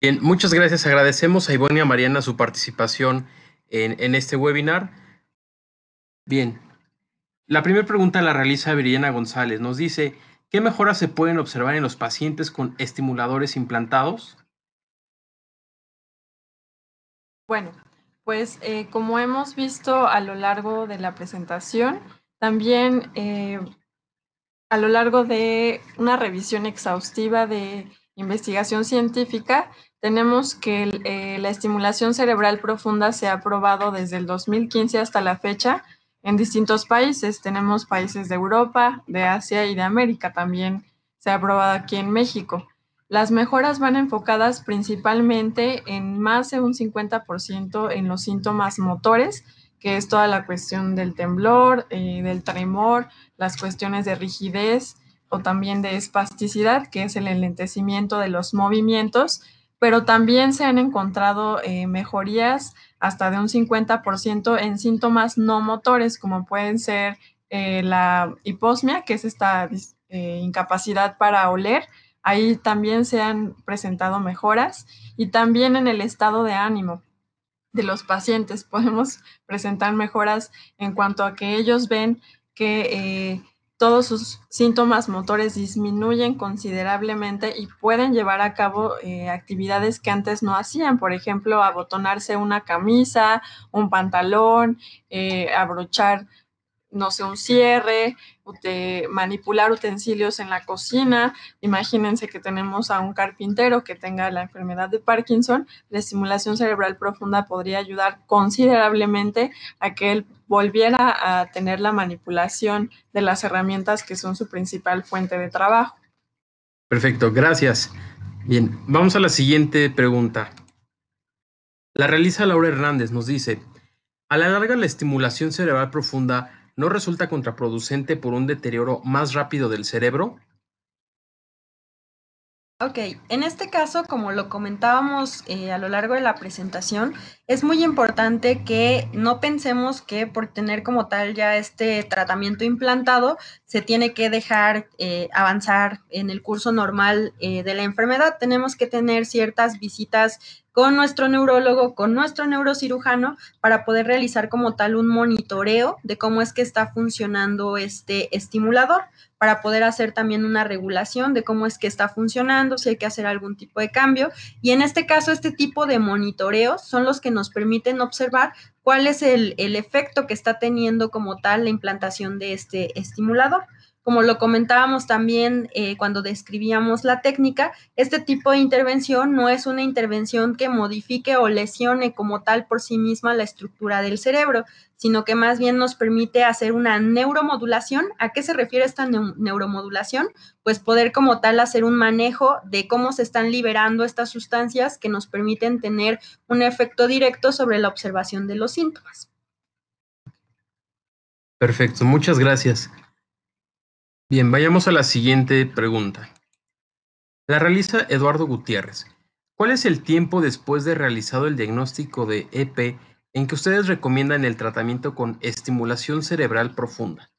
Bien, muchas gracias. Agradecemos a Ivonne y a Mariana su participación en, este webinar. Bien, la primera pregunta la realiza Viriana González. Nos dice, ¿qué mejoras se pueden observar en los pacientes con estimuladores implantados? Bueno, pues eh, como hemos visto a lo largo de la presentación, también eh, a lo largo de una revisión exhaustiva de investigación científica, tenemos que eh, la estimulación cerebral profunda se ha probado desde el 2015 hasta la fecha en distintos países. Tenemos países de Europa, de Asia y de América también se ha probado aquí en México. Las mejoras van enfocadas principalmente en más de un 50% en los síntomas motores, que es toda la cuestión del temblor, eh, del tremor, las cuestiones de rigidez o también de espasticidad, que es el enlentecimiento de los movimientos pero también se han encontrado eh, mejorías hasta de un 50% en síntomas no motores, como pueden ser eh, la hiposmia, que es esta eh, incapacidad para oler. Ahí también se han presentado mejoras y también en el estado de ánimo. de los pacientes. Podemos presentar mejoras en cuanto a que ellos ven que todos sus síntomas motores disminuyen considerablemente y pueden llevar a cabo eh, actividades que antes no hacían, por ejemplo, abotonarse una camisa, un pantalón, eh, abrochar no sé, un cierre, manipular utensilios en la cocina. Imagínense que tenemos a un carpintero que tenga la enfermedad de Parkinson. La estimulación cerebral profunda podría ayudar considerablemente a que él volviera a tener la manipulación de las herramientas que son su principal fuente de trabajo. Perfecto, gracias. Bien, vamos a la siguiente pregunta. La realiza Laura Hernández, nos dice, a la larga la estimulación cerebral profunda ¿no resulta contraproducente por un deterioro más rápido del cerebro? Ok, en este caso, como lo comentábamos eh, a lo largo de la presentación, es muy importante que no pensemos que por tener como tal ya este tratamiento implantado, se tiene que dejar eh, avanzar en el curso normal eh, de la enfermedad. Tenemos que tener ciertas visitas con nuestro neurólogo, con nuestro neurocirujano, para poder realizar como tal un monitoreo de cómo es que está funcionando este estimulador, para poder hacer también una regulación de cómo es que está funcionando, si hay que hacer algún tipo de cambio. Y en este caso, este tipo de monitoreos son los que nos permiten observar cuál es el, el efecto que está teniendo como tal la implantación de este estimulador. Como lo comentábamos también eh, cuando describíamos la técnica, este tipo de intervención no es una intervención que modifique o lesione como tal por sí misma la estructura del cerebro, sino que más bien nos permite hacer una neuromodulación. ¿A qué se refiere esta neuromodulación? Pues poder como tal hacer un manejo de cómo se están liberando estas sustancias que nos permiten tener un efecto directo sobre la observación de los síntomas. Perfecto, muchas gracias. Bien, vayamos a la siguiente pregunta. La realiza Eduardo Gutiérrez. ¿Cuál es el tiempo después de realizado el diagnóstico de EP en que ustedes recomiendan el tratamiento con estimulación cerebral profunda?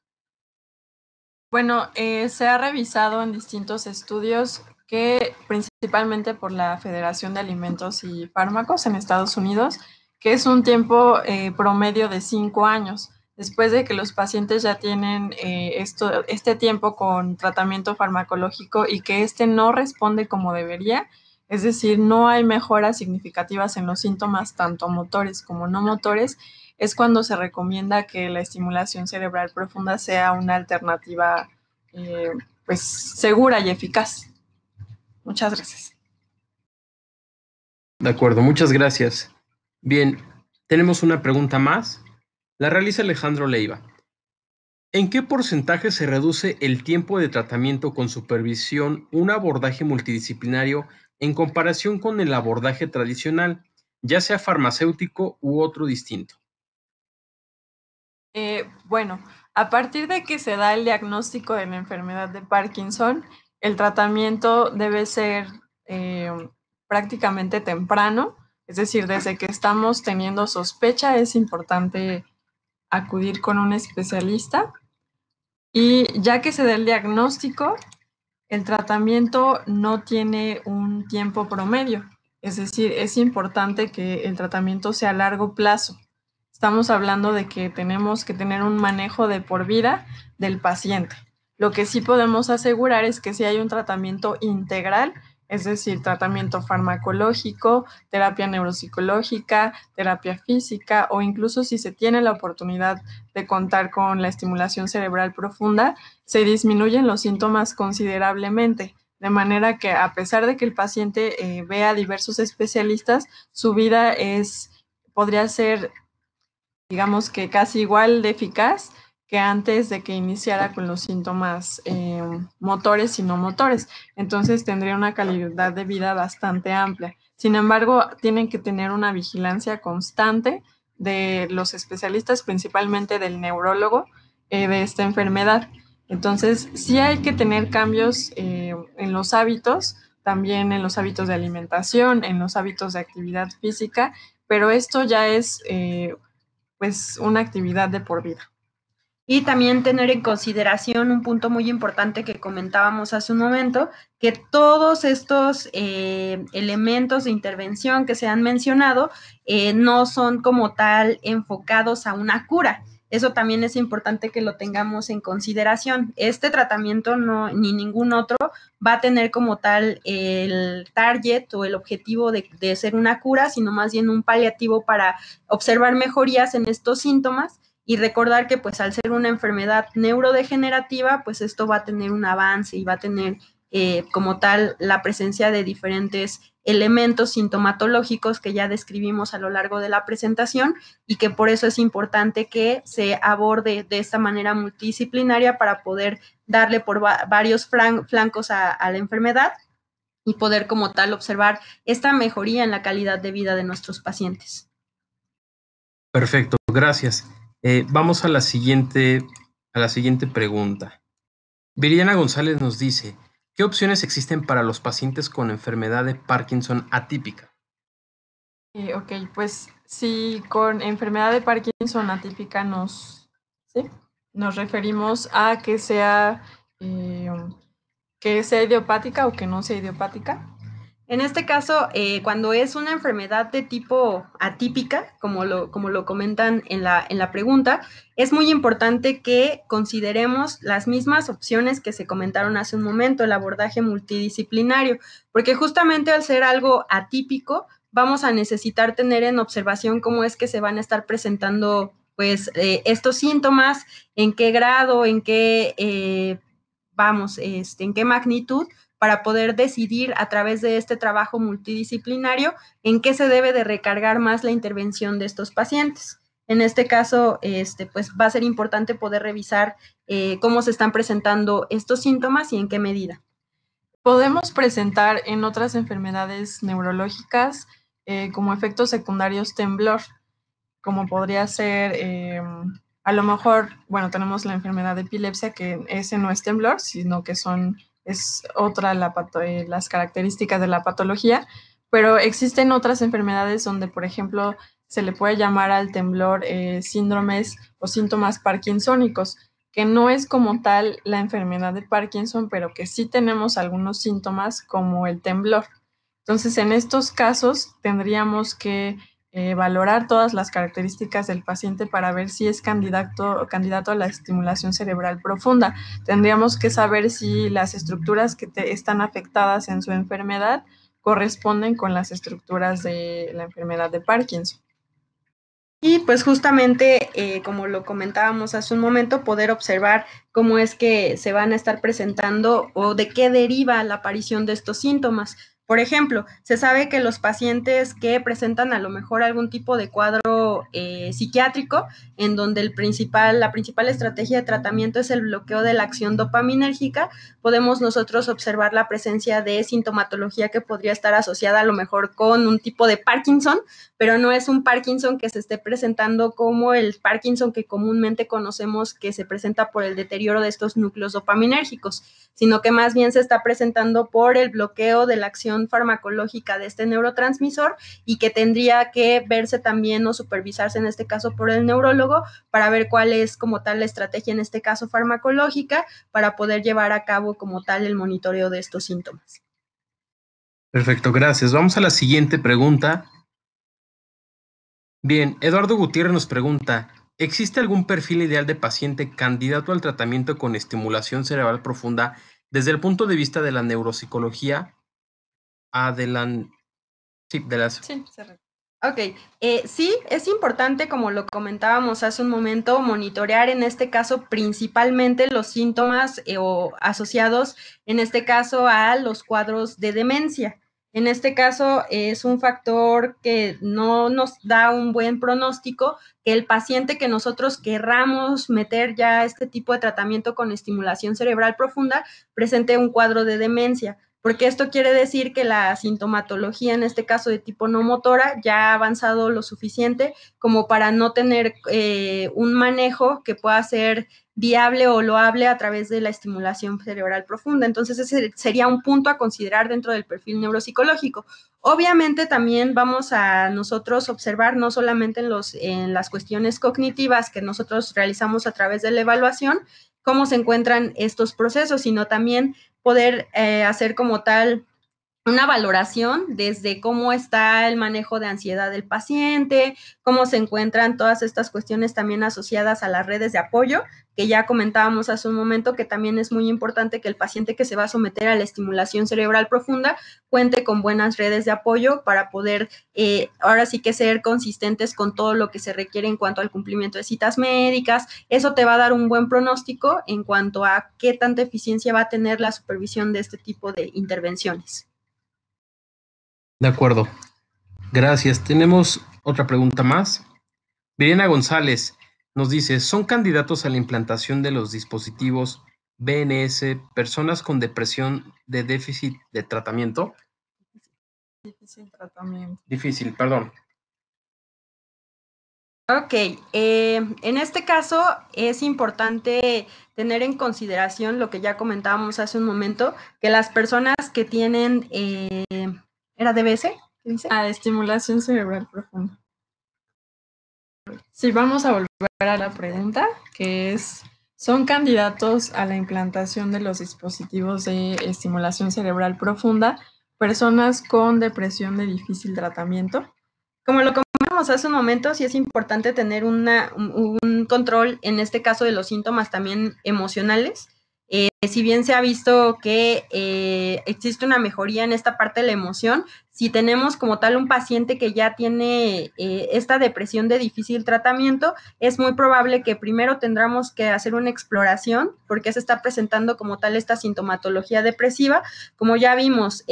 Bueno, eh, se ha revisado en distintos estudios que principalmente por la Federación de Alimentos y Fármacos en Estados Unidos, que es un tiempo eh, promedio de cinco años después de que los pacientes ya tienen eh, esto, este tiempo con tratamiento farmacológico y que este no responde como debería, es decir, no hay mejoras significativas en los síntomas tanto motores como no motores, es cuando se recomienda que la estimulación cerebral profunda sea una alternativa eh, pues segura y eficaz. Muchas gracias. De acuerdo, muchas gracias. Bien, tenemos una pregunta más. La realiza Alejandro Leiva. ¿En qué porcentaje se reduce el tiempo de tratamiento con supervisión un abordaje multidisciplinario en comparación con el abordaje tradicional, ya sea farmacéutico u otro distinto? Eh, bueno, a partir de que se da el diagnóstico de la enfermedad de Parkinson, el tratamiento debe ser eh, prácticamente temprano, es decir, desde que estamos teniendo sospecha es importante acudir con un especialista y ya que se da el diagnóstico, el tratamiento no tiene un tiempo promedio, es decir, es importante que el tratamiento sea a largo plazo. Estamos hablando de que tenemos que tener un manejo de por vida del paciente. Lo que sí podemos asegurar es que si hay un tratamiento integral, es decir, tratamiento farmacológico, terapia neuropsicológica, terapia física o incluso si se tiene la oportunidad de contar con la estimulación cerebral profunda, se disminuyen los síntomas considerablemente. De manera que a pesar de que el paciente eh, vea diversos especialistas, su vida es, podría ser, digamos que casi igual de eficaz antes de que iniciara con los síntomas eh, motores y no motores. Entonces tendría una calidad de vida bastante amplia. Sin embargo, tienen que tener una vigilancia constante de los especialistas, principalmente del neurólogo eh, de esta enfermedad. Entonces, sí hay que tener cambios eh, en los hábitos, también en los hábitos de alimentación, en los hábitos de actividad física, pero esto ya es pues una actividad de por vida. Y también tener en consideración un punto muy importante que comentábamos hace un momento, que todos estos eh, elementos de intervención que se han mencionado eh, no son como tal enfocados a una cura. Eso también es importante que lo tengamos en consideración. Este tratamiento no, ni ningún otro va a tener como tal el target o el objetivo de, de ser una cura, sino más bien un paliativo para observar mejorías en estos síntomas y recordar que pues al ser una enfermedad neurodegenerativa, pues esto va a tener un avance y va a tener eh, como tal la presencia de diferentes elementos sintomatológicos que ya describimos a lo largo de la presentación y que por eso es importante que se aborde de esta manera multidisciplinaria para poder darle por varios flancos a la enfermedad y poder como tal observar esta mejoría en la calidad de vida de nuestros pacientes. Perfecto, gracias. Eh, vamos a la siguiente, a la siguiente pregunta. Viriana González nos dice, ¿qué opciones existen para los pacientes con enfermedad de Parkinson atípica? Eh, ok, pues si con enfermedad de Parkinson atípica nos, nos referimos a que sea, eh, que sea idiopática o que no sea idiopática. En este caso, eh, cuando es una enfermedad de tipo atípica, como lo, como lo comentan en la, en la pregunta, es muy importante que consideremos las mismas opciones que se comentaron hace un momento, el abordaje multidisciplinario, porque justamente al ser algo atípico, vamos a necesitar tener en observación cómo es que se van a estar presentando pues eh, estos síntomas, en qué grado, en qué, eh, vamos, este, en qué magnitud, para poder decidir a través de este trabajo multidisciplinario en qué se debe de recargar más la intervención de estos pacientes. En este caso, este, pues va a ser importante poder revisar eh, cómo se están presentando estos síntomas y en qué medida. Podemos presentar en otras enfermedades neurológicas eh, como efectos secundarios temblor, como podría ser, em, a lo mejor, bueno, tenemos la enfermedad de epilepsia, que ese no es temblor, sino que son es otra la eh, las características de la patología, pero existen otras enfermedades donde, por ejemplo, se le puede llamar al temblor eh, síndromes o síntomas parkinsónicos, que no es como tal la enfermedad de Parkinson, pero que sí tenemos algunos síntomas como el temblor. Entonces, en estos casos tendríamos que eh, valorar todas las características del paciente para ver si es candidato, candidato a la estimulación cerebral profunda. Tendríamos que saber si las estructuras que están afectadas en su enfermedad corresponden con las estructuras de la enfermedad de Parkinson. Y pues justamente, eh, como lo comentábamos hace un momento, poder observar cómo es que se van a estar presentando o de qué deriva la aparición de estos síntomas. Por ejemplo, se sabe que los pacientes que presentan a lo mejor algún tipo de cuadro eh, psiquiátrico, en donde el principal, la principal estrategia de tratamiento es el bloqueo de la acción dopaminérgica, podemos nosotros observar la presencia de sintomatología que podría estar asociada a lo mejor con un tipo de Parkinson, pero no es un Parkinson que se esté presentando como el Parkinson que comúnmente conocemos que se presenta por el deterioro de estos núcleos dopaminérgicos, sino que más bien se está presentando por el bloqueo de la acción farmacológica de este neurotransmisor y que tendría que verse también o supervisarse en este caso por el neurólogo para ver cuál es como tal la estrategia en este caso farmacológica para poder llevar a cabo como tal el monitoreo de estos síntomas. Perfecto, gracias. Vamos a la siguiente pregunta. Bien, Eduardo Gutiérrez nos pregunta, ¿existe algún perfil ideal de paciente candidato al tratamiento con estimulación cerebral profunda desde el punto de vista de la neuropsicología? Adelan sí, de las... Sí, Ok, eh, sí, es importante, como lo comentábamos hace un momento, monitorear en este caso principalmente los síntomas eh, o asociados, en este caso, a los cuadros de demencia. En este caso es un factor que no nos da un buen pronóstico que el paciente que nosotros querramos meter ya este tipo de tratamiento con estimulación cerebral profunda presente un cuadro de demencia. Porque esto quiere decir que la sintomatología, en este caso de tipo no motora, ya ha avanzado lo suficiente como para no tener eh, un manejo que pueda ser viable o loable a través de la estimulación cerebral profunda. Entonces, ese sería un punto a considerar dentro del perfil neuropsicológico. Obviamente también vamos a nosotros observar no solamente en, los, en las cuestiones cognitivas que nosotros realizamos a través de la evaluación, cómo se encuentran estos procesos, sino también poder eh, hacer como tal una valoración desde cómo está el manejo de ansiedad del paciente, cómo se encuentran todas estas cuestiones también asociadas a las redes de apoyo, que ya comentábamos hace un momento, que también es muy importante que el paciente que se va a someter a la estimulación cerebral profunda cuente con buenas redes de apoyo para poder eh, ahora sí que ser consistentes con todo lo que se requiere en cuanto al cumplimiento de citas médicas. Eso te va a dar un buen pronóstico en cuanto a qué tanta eficiencia va a tener la supervisión de este tipo de intervenciones. De acuerdo. Gracias. Tenemos otra pregunta más. Virena González nos dice, ¿son candidatos a la implantación de los dispositivos BNS personas con depresión de déficit de tratamiento? Difícil tratamiento. Difícil, perdón. Ok, eh, en este caso es importante tener en consideración lo que ya comentábamos hace un momento, que las personas que tienen eh, ¿Era DBS? ¿Qué? Ah, estimulación cerebral profunda. Sí, vamos a volver a la pregunta, que es, ¿son candidatos a la implantación de los dispositivos de estimulación cerebral profunda personas con depresión de difícil tratamiento? Como lo comentamos hace un momento, sí es importante tener una, un control, en este caso, de los síntomas también emocionales eh, si bien se ha visto que eh, existe una mejoría en esta parte de la emoción, si tenemos como tal un paciente que ya tiene eh, esta depresión de difícil tratamiento, es muy probable que primero tendremos que hacer una exploración porque se está presentando como tal esta sintomatología depresiva. Como ya vimos,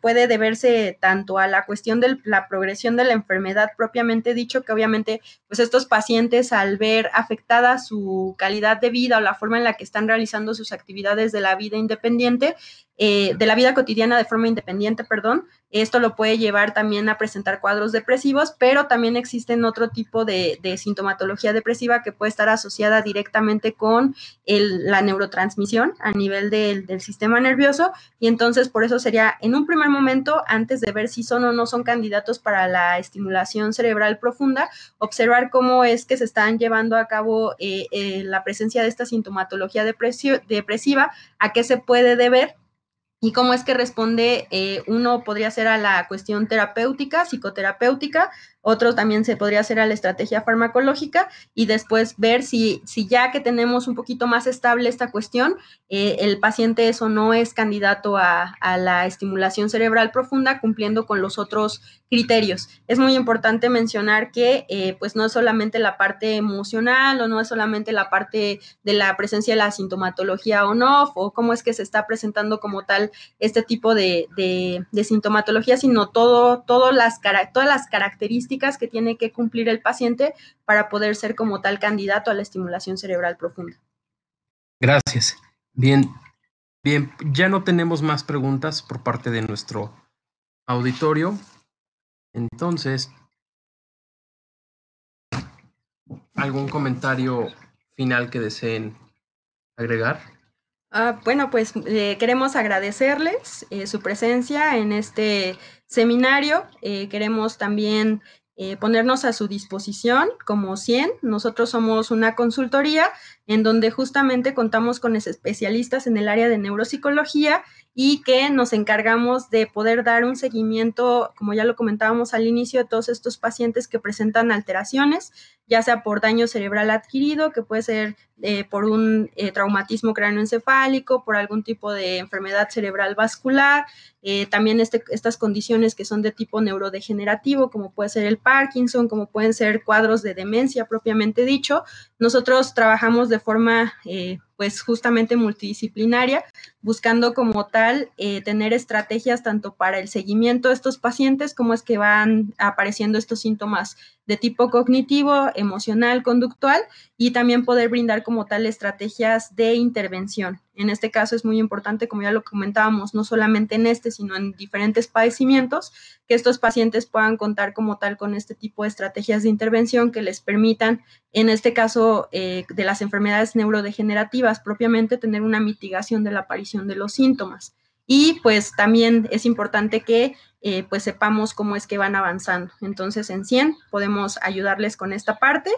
puede deberse tanto a la cuestión de la progresión de la enfermedad propiamente dicho, que obviamente pues estos pacientes al ver afectada su calidad de vida o la forma en la que están realizando sus actividades de la vida independiente, eh, de la vida cotidiana de forma independiente, perdón. Esto lo puede llevar también a presentar cuadros depresivos, pero también existen otro tipo de, sintomatología depresiva que puede estar asociada directamente con la neurotransmisión a nivel del, sistema nervioso. Y entonces, por eso sería en un primer momento, antes de ver si son o no son candidatos para la estimulación cerebral profunda, observar cómo es que se están llevando a cabo eh, eh, la presencia de esta sintomatología depresiva, a qué se puede deber y cómo es que responde, eh, uno podría ser a la cuestión terapéutica, psicoterapéutica, otro también se podría hacer a la estrategia farmacológica y después ver si, si ya que tenemos un poquito más estable esta cuestión, eh, el paciente eso no es candidato a, la estimulación cerebral profunda cumpliendo con los otros criterios. Es muy importante mencionar que eh, pues no es solamente la parte emocional o no es solamente la parte de la presencia de la sintomatología on-off o cómo es que se está presentando como tal este tipo de, sintomatología, sino todo, todo las, todas las características que tiene que cumplir el paciente para poder ser como tal candidato a la estimulación cerebral profunda. Gracias. Bien, bien, ya no tenemos más preguntas por parte de nuestro auditorio. Entonces, ¿algún comentario final que deseen agregar? Ah, bueno, pues eh, queremos agradecerles eh, su presencia en este seminario. Eh, queremos también ponernos a su disposición como 100. Nosotros somos una consultoría en donde justamente contamos con especialistas en el área de neuropsicología y que nos encargamos de poder dar un seguimiento, como ya lo comentábamos al inicio, de todos estos pacientes que presentan alteraciones, ya sea por daño cerebral adquirido, que puede ser eh, por un eh, traumatismo cráneoencefálico, por algún tipo de enfermedad cerebral vascular, eh, también este, estas condiciones que son de tipo neurodegenerativo, como puede ser el Parkinson, como pueden ser cuadros de demencia propiamente dicho. Nosotros trabajamos de forma pues justamente multidisciplinaria, buscando como tal tener estrategias tanto para el seguimiento de estos pacientes como es que van apareciendo estos síntomas de tipo cognitivo, emocional, conductual y también poder brindar como tal estrategias de intervención. En este caso es muy importante, como ya lo comentábamos, no solamente en este, sino en diferentes padecimientos, que estos pacientes puedan contar como tal con este tipo de estrategias de intervención que les permitan, en este caso eh, de las enfermedades neurodegenerativas propiamente, tener una mitigación de la aparición de los síntomas. Y pues también es importante que eh, pues sepamos cómo es que van avanzando. Entonces en 100 podemos ayudarles con esta parte.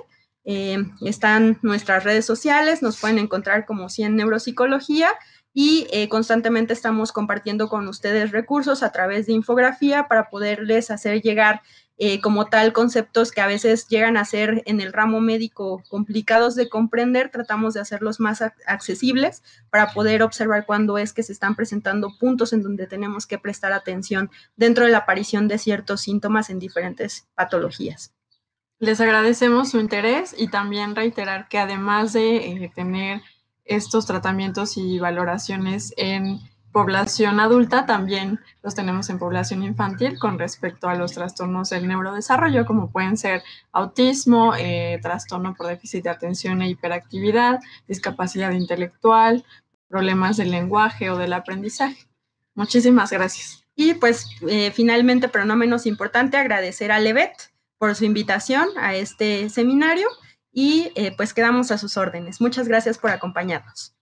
Eh, están nuestras redes sociales, nos pueden encontrar como 100 Neuropsicología y eh, constantemente estamos compartiendo con ustedes recursos a través de infografía para poderles hacer llegar eh, como tal conceptos que a veces llegan a ser en el ramo médico complicados de comprender, tratamos de hacerlos más accesibles para poder observar cuándo es que se están presentando puntos en donde tenemos que prestar atención dentro de la aparición de ciertos síntomas en diferentes patologías. Les agradecemos su interés y también reiterar que además de eh, tener estos tratamientos y valoraciones en población adulta, también los tenemos en población infantil con respecto a los trastornos del neurodesarrollo, como pueden ser autismo, eh, trastorno por déficit de atención e hiperactividad, discapacidad intelectual, problemas del lenguaje o del aprendizaje. Muchísimas gracias. Y pues eh, finalmente, pero no menos importante, agradecer a Levet por su invitación a este seminario y eh, pues quedamos a sus órdenes. Muchas gracias por acompañarnos.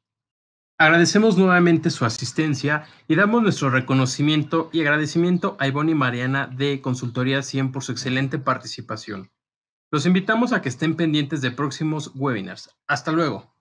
Agradecemos nuevamente su asistencia y damos nuestro reconocimiento y agradecimiento a Ivonne y Mariana de Consultoría 100 por su excelente participación. Los invitamos a que estén pendientes de próximos webinars. Hasta luego.